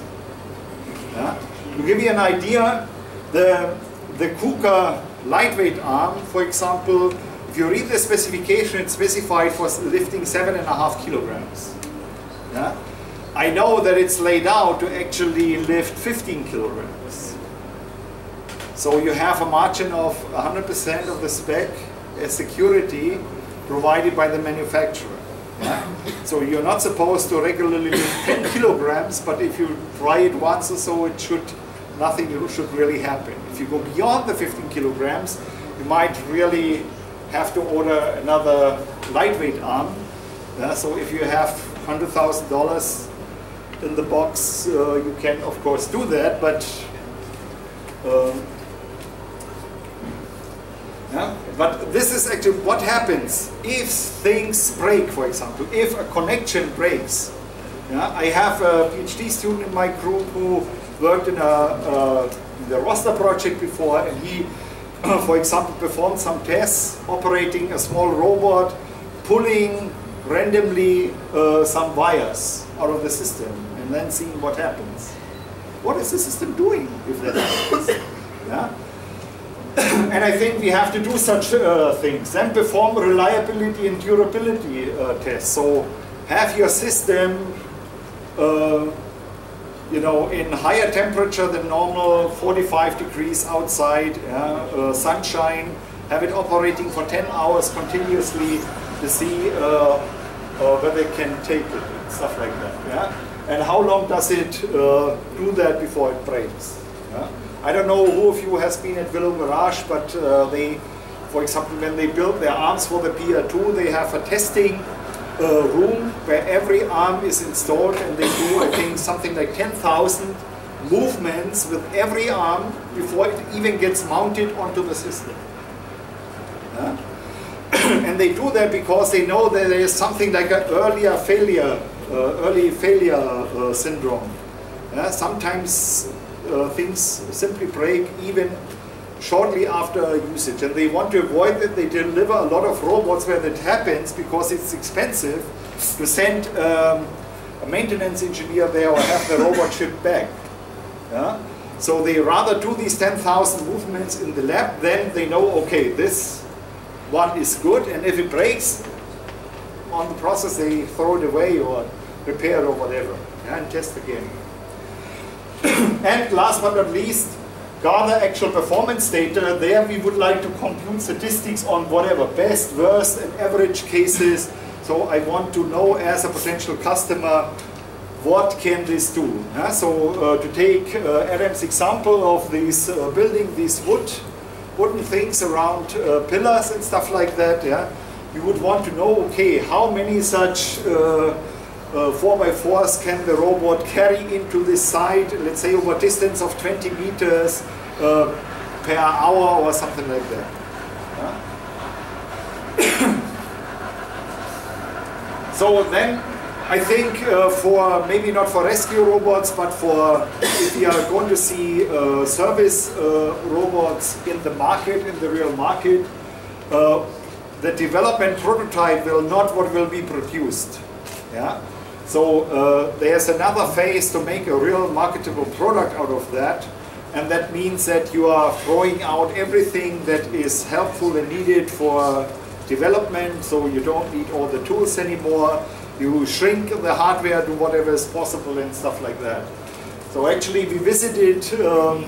Yeah? To give you an idea, the, the KUKA lightweight arm, for example, if you read the specification, it's specified for lifting seven and a half kilograms. Yeah? I know that it's laid out to actually lift 15 kilograms. So you have a margin of 100% of the spec as security provided by the manufacturer. So you're not supposed to regularly lift 10 kilograms, but if you try it once or so, it should nothing should really happen. If you go beyond the 15 kilograms, you might really have to order another lightweight arm. Yeah? So if you have $100,000 in the box, uh, you can of course do that, but um, But this is actually what happens if things break, for example, if a connection breaks. Yeah? I have a PhD student in my group who worked in, a, uh, in the roster project before, and he, for example, performed some tests operating a small robot, pulling randomly uh, some wires out of the system and then seeing what happens. What is the system doing if that happens? yeah? and I think we have to do such uh, things. Then perform reliability and durability uh, tests. So have your system, uh, you know, in higher temperature than normal, 45 degrees outside, uh, sunshine, have it operating for 10 hours continuously to see uh, uh, whether it can take it. stuff like that. Yeah? And how long does it uh, do that before it breaks? Yeah? I don't know who of you has been at Willow Garage, but uh, they, for example, when they build their arms for the PR2, they have a testing uh, room where every arm is installed and they do, I think, something like 10,000 movements with every arm before it even gets mounted onto the system. Yeah? and they do that because they know that there is something like an earlier failure, uh, early failure uh, syndrome. Yeah? Sometimes uh, things simply break even shortly after usage. And they want to avoid that they deliver a lot of robots where that happens because it's expensive to send um, a maintenance engineer there or have the robot shipped back. Yeah? So they rather do these 10,000 movements in the lab, then they know, okay, this one is good, and if it breaks on the process, they throw it away or repair or whatever, yeah, and test again. and last but not least, gather actual performance data. There we would like to compute statistics on whatever, best, worst, and average cases. So I want to know as a potential customer, what can this do? Yeah, so uh, to take uh, Adam's example of these uh, building these wood, wooden things around uh, pillars and stuff like that, yeah, you would want to know, okay, how many such uh, 4x4s uh, can the robot carry into this site, let's say over a distance of 20 meters uh, per hour or something like that. Yeah? so then I think uh, for maybe not for rescue robots, but for if we are going to see uh, service uh, robots in the market, in the real market, uh, the development prototype will not what will be produced. Yeah. So uh, there's another phase to make a real marketable product out of that. And that means that you are throwing out everything that is helpful and needed for development. So you don't need all the tools anymore. You shrink the hardware to whatever is possible and stuff like that. So actually we visited um,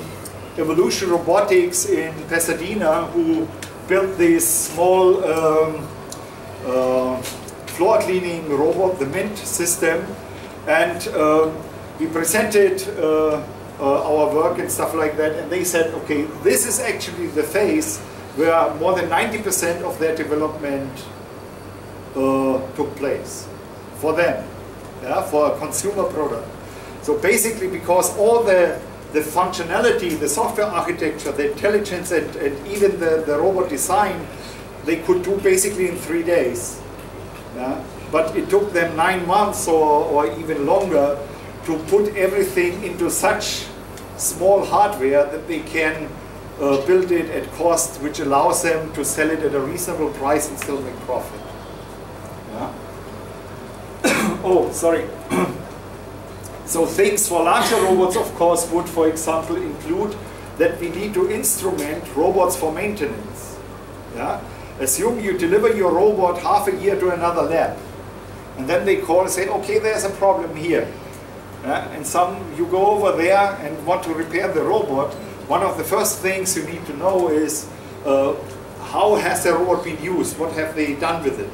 Evolution Robotics in Pasadena who built this small um, uh, floor cleaning robot, the Mint system, and uh, we presented uh, uh, our work and stuff like that, and they said, okay, this is actually the phase where more than 90% of their development uh, took place for them, yeah, for a consumer product. So basically because all the, the functionality, the software architecture, the intelligence, and, and even the, the robot design, they could do basically in three days. Yeah? But it took them nine months or, or even longer to put everything into such small hardware that they can uh, build it at cost which allows them to sell it at a reasonable price and still make profit. Yeah? oh, sorry. so things for larger robots, of course, would, for example, include that we need to instrument robots for maintenance. Yeah? Assume you deliver your robot half a year to another lab. And then they call and say, okay, there's a problem here. Uh, and some, you go over there and want to repair the robot. One of the first things you need to know is uh, how has the robot been used? What have they done with it?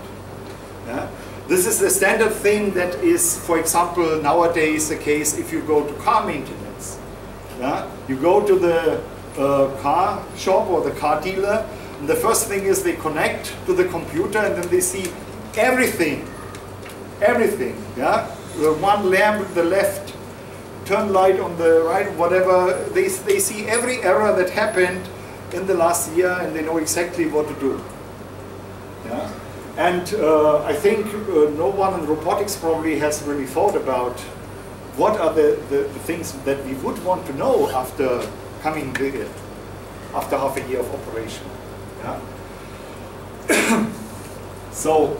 This is the standard thing that is, for example, nowadays the case if you go to car maintenance. You go to the uh, car shop or the car dealer and the first thing is they connect to the computer and then they see everything, everything, yeah? The one lamp on the left, turn light on the right, whatever, they, they see every error that happened in the last year and they know exactly what to do. Yeah? And uh, I think uh, no one in robotics probably has really thought about what are the, the, the, things that we would want to know after coming here, after half a year of operation. Yeah? so,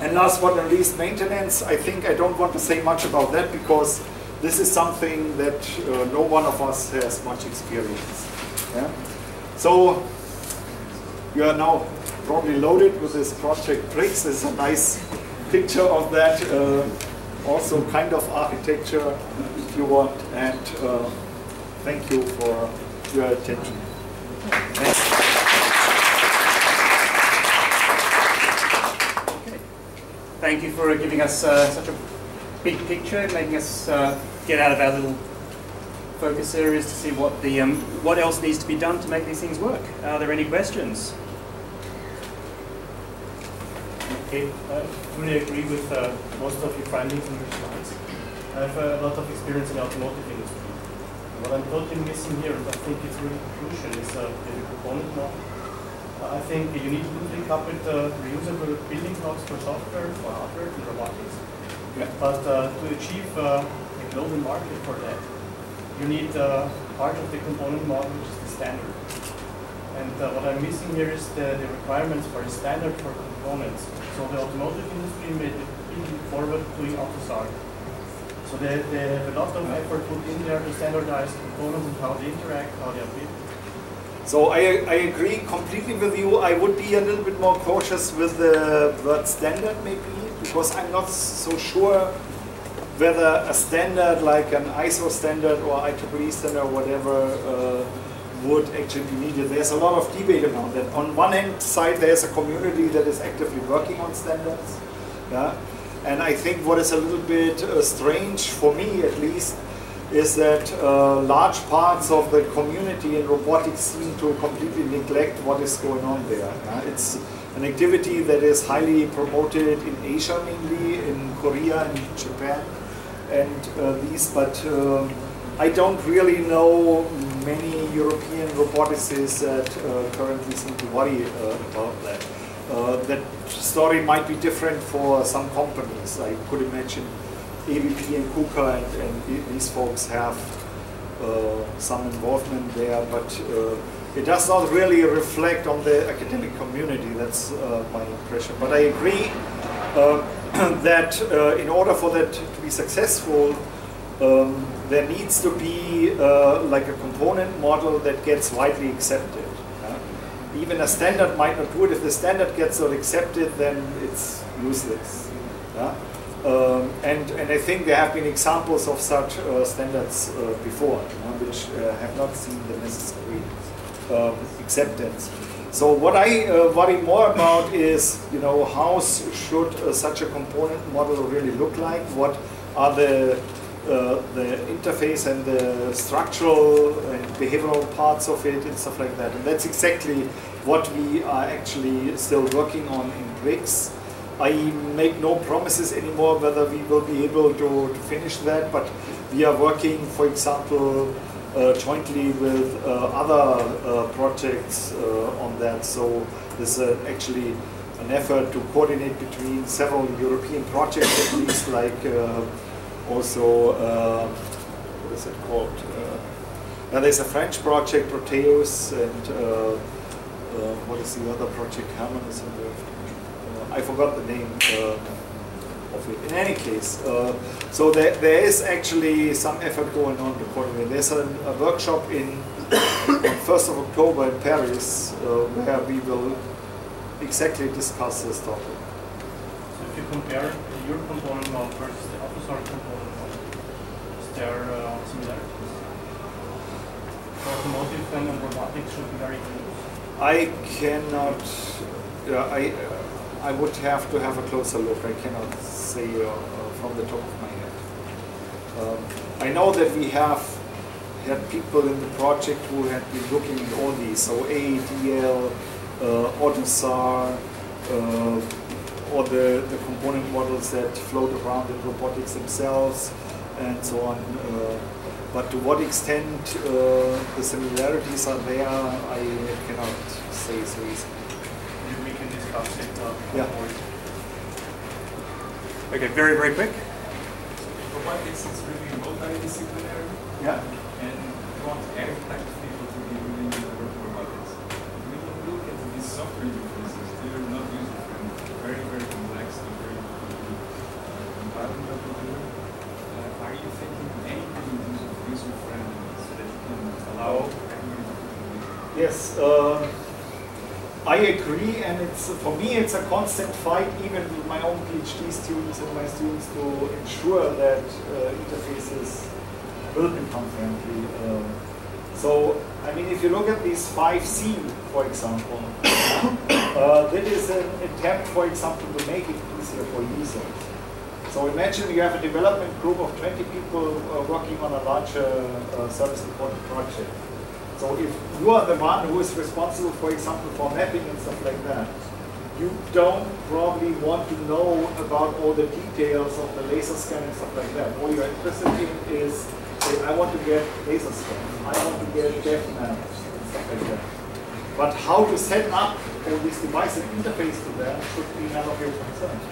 and last but not least, maintenance. I think I don't want to say much about that because this is something that uh, no one of us has much experience. Yeah? So, you are now probably loaded with this project BRICS. This is a nice picture of that. Uh, also kind of architecture if you want. And uh, thank you for your attention.
Thank you for giving us uh, such a big picture, making us uh, get out of our little focus areas to see what the um, what else needs to be done to make these things work. Are there any questions?
Okay, I fully agree with uh, most of your findings in your slides. I have a lot of experience in the automotive industry. What I'm totally missing here, and I think it's really crucial, is uh, the component model. I think you need to link up with uh, reusable building blocks for software, for hardware, and robotics.
Yeah.
But uh, to achieve uh, a global market for that, you need uh, part of the component model, which is the standard. And uh, what I'm missing here is the, the requirements for a standard for components. So the automotive industry made a big forward doing AUTOSAR. So they, they have a lot of effort put in there to standardize components and how they interact, how they are built.
So I, I agree completely with you. I would be a little bit more cautious with the word standard maybe because I'm not so sure whether a standard like an ISO standard or IEEE standard or whatever uh, would actually be needed. There's a lot of debate about that. On one hand side, there's a community that is actively working on standards. Yeah? And I think what is a little bit uh, strange, for me at least, is that uh, large parts of the community in robotics seem to completely neglect what is going on there. Yeah? It's an activity that is highly promoted in Asia mainly, in Korea and Japan, and uh, these, but um, I don't really know many European roboticists that uh, currently seem to worry uh, about that. Uh, that story might be different for some companies. I could imagine ABB and KUKA and, and these folks have uh, some involvement there, but uh, it does not really reflect on the academic community. That's uh, my impression. But I agree uh, that uh, in order for that to be successful, um, there needs to be uh, like a component model that gets widely accepted. Even a standard might not do it. If the standard gets not accepted, then it's useless. Um, and, and I think there have been examples of such uh, standards uh, before, which uh, have not seen the necessary um, acceptance. So what I uh, worry more about is, you know, how should uh, such a component model really look like? What are the uh, the interface and the structural and behavioral parts of it and stuff like that. And that's exactly what we are actually still working on in BRICS. I make no promises anymore whether we will be able to, to finish that, but we are working, for example, uh, jointly with uh, other uh, projects uh, on that. So there's actually an effort to coordinate between several European projects, at least like uh, also, uh, what is it called? Uh, there's a French project, Proteus, and uh, uh, what is the other project Herman is involved uh, I forgot the name uh, of it. In any case, so there, there is actually some effort going on to coordinate. There's a, a workshop in 1st of October in Paris where we will exactly discuss this topic.
So if you compare your component model versus the AUTOSAR component model, is there uh, similarities? Automotive and robotics should be very close.
I cannot, uh, I, uh, I would have to have a closer look. I cannot say uh, uh, from the top of my head. Um, I know that we have had people in the project who had been looking at all these, so AADL, uh, AUTOSAR, uh, or the, the component models that float around in robotics themselves and so on. Uh, but to what extent uh, the similarities are there, I cannot say so easily.
We can discuss. Uh,
yeah.
Okay, very, very quick.
Robotics is really multidisciplinary.
Yeah.
And you want every type of people to be willing to work with robotics. When you look at these software interfaces, they're not user friendly. Very, very complex and very difficult environment that we do. Uh, are you thinking anything in terms of user friendly so that you can allow everybody to do
Yes, uh, And it's for me it's a constant fight, even with my own PhD students and my students, to ensure that uh, interfaces will become friendly. Uh, so, I mean, if you look at these 5C, for example, uh, that is an attempt, for example, to make it easier for users. So imagine you have a development group of 20 people uh, working on a larger uh, service important project. So if you are the one who is responsible, for example, for mapping and stuff like that, you don't probably want to know about all the details of the laser scan and stuff like that. All you're interested in is, hey, I want to get laser scans, I want to get depth maps and stuff like that. But how to set up all these devices and interface to them should be none of your concerns.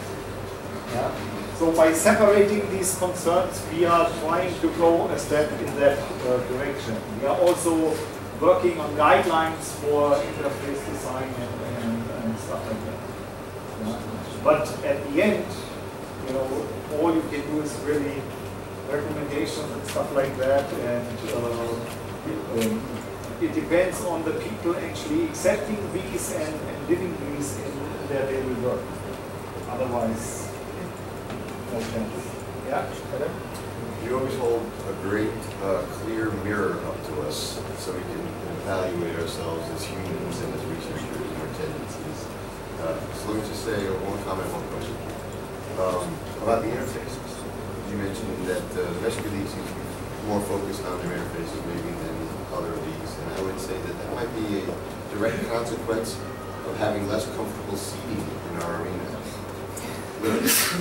Yeah? So by separating these concerns, we are trying to go a step in that uh, direction. We are also working on guidelines for interface design and, and, and stuff like that. But at the end, you know, all you can do is really recommendations and stuff like that, and uh, um, it depends on the people actually accepting these and, and living these in their daily work. Otherwise, no chance. Yeah?
You always hold a great, uh, clear mirror up to us so we can evaluate ourselves as humans and as researchers and our tendencies. Uh, so let me just say one comment, one question. Um, about the interfaces. You mentioned that uh, the rescue league seems to be more focused on their interfaces maybe than other leagues. And I would say that that might be a direct consequence of having less comfortable seating in our arena.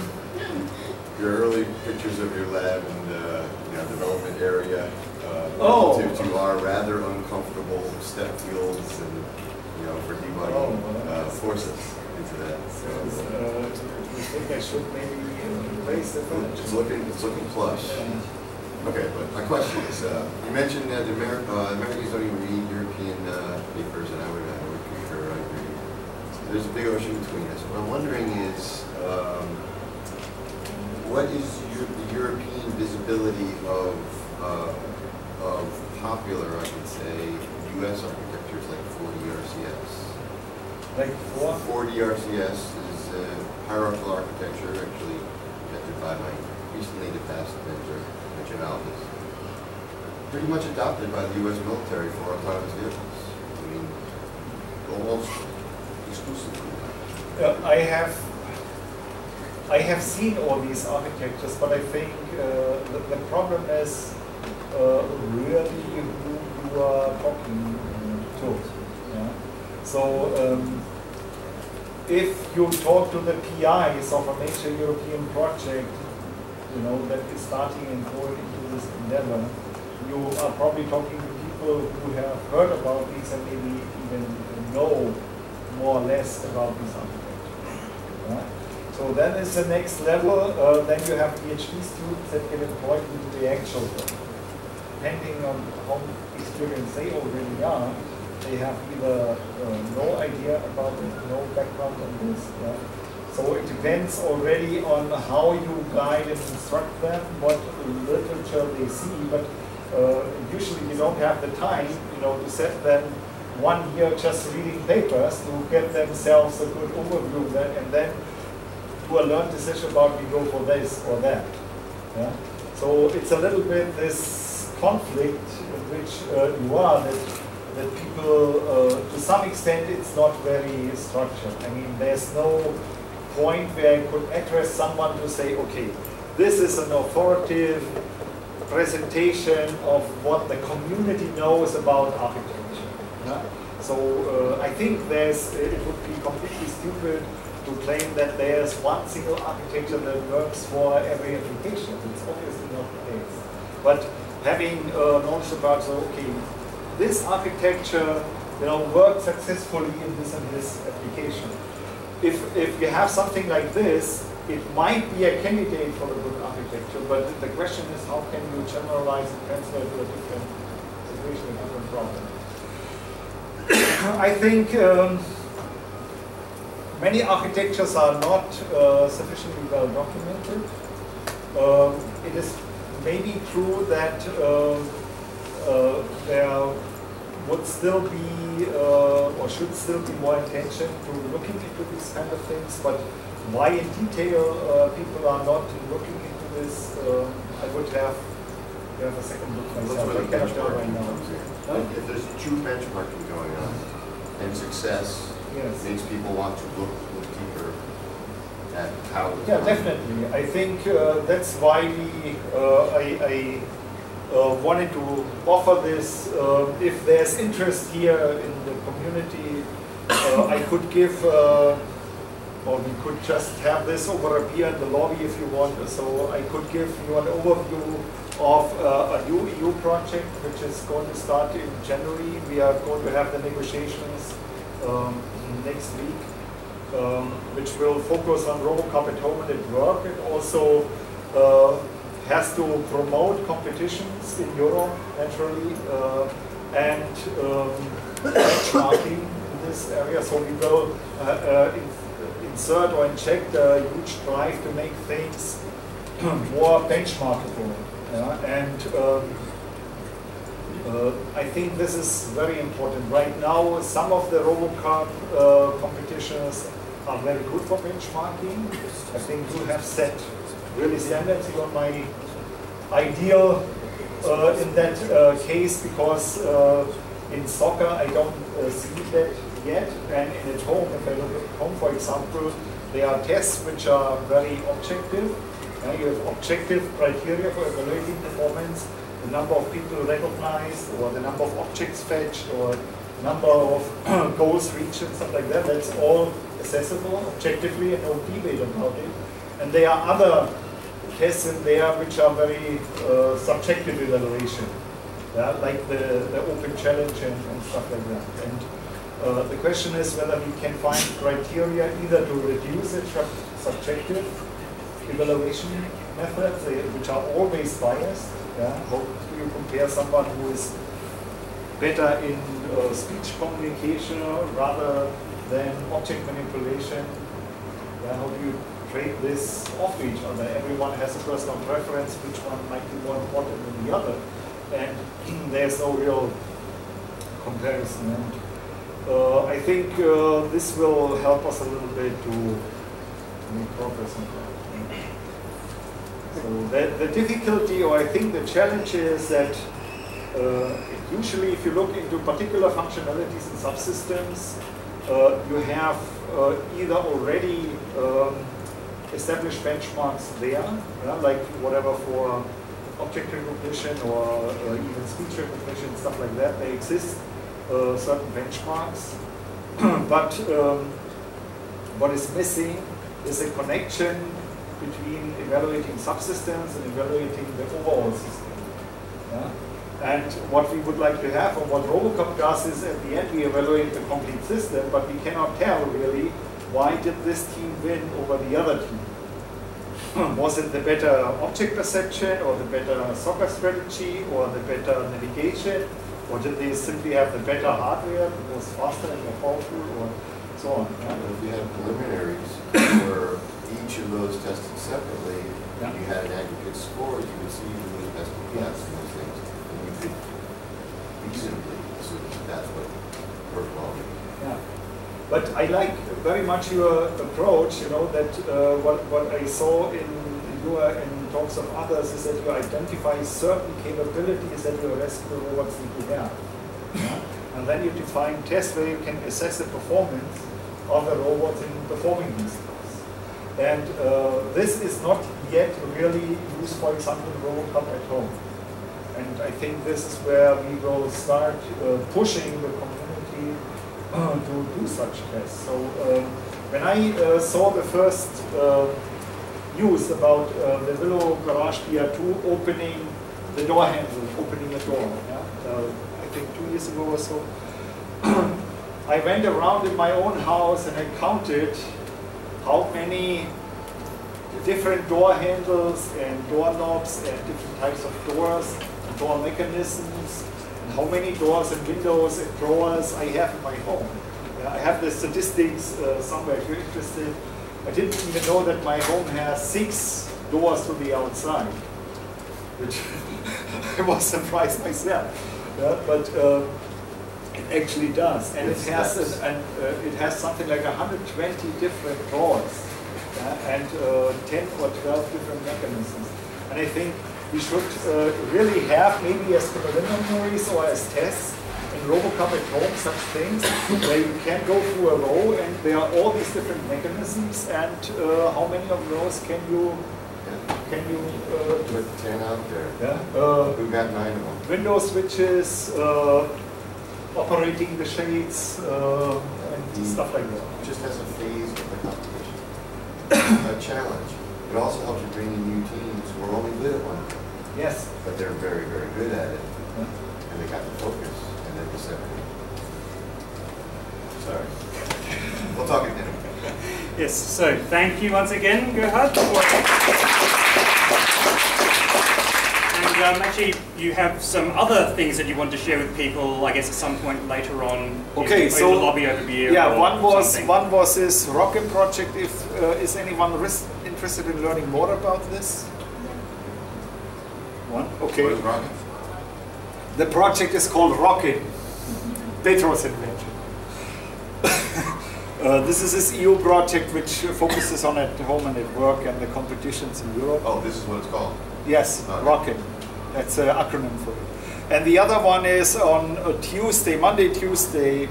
Your early pictures of your lab and uh, you know, development area uh,
Oh.
relative to our rather uncomfortable step fields and you know for debugging
Oh, well,
uh, force us into that. So
Uh, you think I should maybe replace the
it's looking it's looking plush. Okay, but my question is, uh, you mentioned that Amer- uh, Americans don't even read European uh, papers, and I would, I would concur. I agree. There's a big ocean between us. What I'm wondering is. Um, what is your, the European visibility of, uh, of popular, I could say, U.S. architectures like 4D RCS?
Like four?
4D RCS is uh, hierarchical architecture, actually invented by my recently depassed mentor, Richard Albus. Pretty much adopted by the U.S. military for autonomous vehicles. I mean, almost exclusively.
Uh, I have I have seen all these architectures, but I think uh, the, the problem is uh, really who you are talking to. Yeah? So um, if you talk to the PIs of a major European project, you know that is starting and going into this endeavor, you are probably talking to people who have heard about these and maybe even know more or less about these architectures. So then is the next level, uh, then you have PhD students that get employed into the actual work. Depending on how experienced they already are, they have either uh, no idea about it, no background on this. Yeah? So it depends already on how you guide and instruct them, what literature they see, but uh, usually you don't have the time, you know, to set them one year just reading papers to get themselves a good overview of that, and then do a learned decision about we go for this or that. Yeah? So it's a little bit this conflict in which uh, you are that that people, uh, to some extent, it's not very structured. I mean, there's no point where I could address someone to say, okay, this is an authoritative presentation of what the community knows about architecture. Yeah? So uh, I think there's, it would be completely stupid to claim that there's one single architecture that works for every application. It's obviously not the case. But having uh, knowledge about, so, okay, this architecture you know, worked successfully in this and this application. If, if you have something like this, it might be a candidate for a good architecture, but the question is how can you generalize and transfer to a different situation, a different problem. I think um, many architectures are not uh, sufficiently well documented. Um, it is maybe true that uh, uh, there would still be uh, or should still be more attention to looking into these kind of things, but why in detail uh, people are not looking into this, uh, I would have, have a second look myself. I
the
cannot tell right
benchmarking
now.
comes in. If there's true benchmarking going on, and success
Yes.
makes people want to look, look deeper at how.
Yeah, definitely. I think uh, that's why we, uh, I, I uh, wanted to offer this. Uh, if there's interest here in the community, uh, I could give, uh, or we could just have this over here in the lobby if you want. So I could give you an overview of uh, a new EU project which is going to start in January. We are going to have the negotiations um, next week um, which will focus on RoboCup at home and at work. It also uh, has to promote competitions in Europe, naturally, uh, and um, benchmarking in this area. So we will uh, uh, insert or inject a huge drive to make things more benchmarkable. yeah, And um, uh, I think this is very important. Right now, some of the RoboCup uh, competitions are very good for benchmarking. I think you have set really standards. You are my ideal uh, in that uh, case because uh, in soccer I don't see that yet. And in at home, if I look at home, for example, there are tests which are very objective. You have objective criteria for evaluating performance, the number of people recognized, or the number of objects fetched, or number of goals reached, and stuff like that. That's all accessible objectively and no debate about it. And there are other tests in there which are very uh, subjective evaluation, yeah, like the, the open challenge and, and stuff like that. And uh, the question is whether we can find criteria either to reduce the sub- subjective evaluation methods, eh, which are always biased. Yeah? How do you compare someone who is better in uh, speech communication rather than object manipulation? Yeah, how do you trade this off each other? Everyone has a personal preference, which one might be more important than the other, and there's no real comparison. And uh, I think uh, this will help us a little bit to make progress the, the difficulty, or I think the challenge is that uh, usually if you look into particular functionalities and subsystems, uh, you have uh, either already um, established benchmarks there, yeah, like whatever for object recognition or uh, even speech recognition, stuff like that, they exist, uh, certain benchmarks. but um, what is missing is a connection between evaluating subsystems and evaluating the overall system. Yeah? And what we would like to have, or what RoboCup does is at the end we evaluate the complete system, but we cannot tell really why did this team win over the other team. Was it the better object perception, or the better soccer strategy, or the better navigation, or did they simply have the better hardware, it was faster and more powerful, or so on. yeah?
You had preliminaries where each of those tested separately,
Yeah.
you had an aggregate score, you would see who was best in class in those things. And you could reasonably assume that that's what worked well.
Yeah. But I like very much your approach, you know, that uh, what, what I saw in your in talks of others is that you identify certain capabilities that your rescue robots need to have. And then you define tests where you can assess the performance of the robots in performing these. And uh, this is not yet really used, for example, in RoboCup at home. And I think this is where we will start uh, pushing the community uh, to do such tests. So um, when I uh, saw the first uh, news about the Willow Garage PR2 opening the door handle, opening a door, yeah? I think two years ago or so, I went around in my own house and I counted how many different door handles and door knobs and different types of doors and door mechanisms and how many doors and windows and drawers I have in my home. Yeah, I have the statistics uh, somewhere if you're interested. I didn't even know that my home has six doors to the outside, which I was surprised myself. Yeah, but uh, actually does, and it has
that's-
an, and uh, it has something like 120 different drawers yeah, and uh, 10 or 12 different mechanisms. And I think we should uh, really have maybe as preliminaries or as tests in RoboCup at home such things where you can go through a row and there are all these different mechanisms and uh, how many of those can you can you uh,
Put ten out there.
yeah, uh,
We've got nine of them.
window switches, uh, operating the shades, uh, and stuff like that.
Just as a phase of the competition. A challenge. It also helps you bring in new teams who are only good at one thing,
Yes.
but they're very, very good at it. And they got the focus and then disseminate. Sorry. We'll talk again.
Yes, so thank you once again, Gerhard. And um, actually, you have some other things that you want to share with people, I guess, at some point later on.
Okay,
in,
so-
the lobby over beer.
Yeah, one was
something.
one was this RoCKIn project. If uh, is anyone ris- interested in learning more about this? One. Okay.
What is RoCKIn?
The project is called RoCKIn. Petros invention. uh, this is this EU project which focuses on at home and at work and the competitions in Europe.
Oh, this is what it's called.
Yes,
Okay.
RoCKIn. That's an acronym for it. And the other one is on a Tuesday, Monday, Tuesday,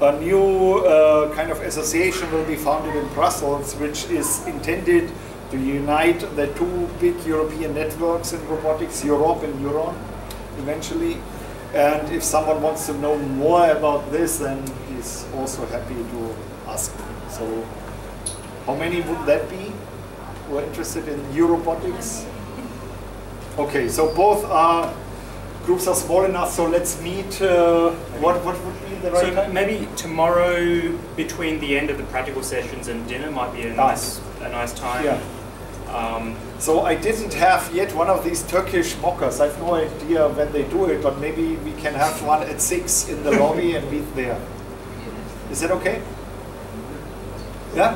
a new uh, kind of association will be founded in Brussels, which is intended to unite the two big European networks in robotics, Europe and Euron, eventually. And if someone wants to know more about this, then he's also happy to ask. So, how many would that be who are interested in Eurobotics? Okay, so both are groups are small enough. So let's meet. Uh, what what would be the right
So
time?
maybe tomorrow, between the end of the practical sessions and dinner, might be a nice, a nice time.
Yeah.
Um,
So I didn't have yet one of these Turkish mockers. I have no idea when they do it, but maybe we can have one at six in the lobby and meet there. Is that okay? Yeah.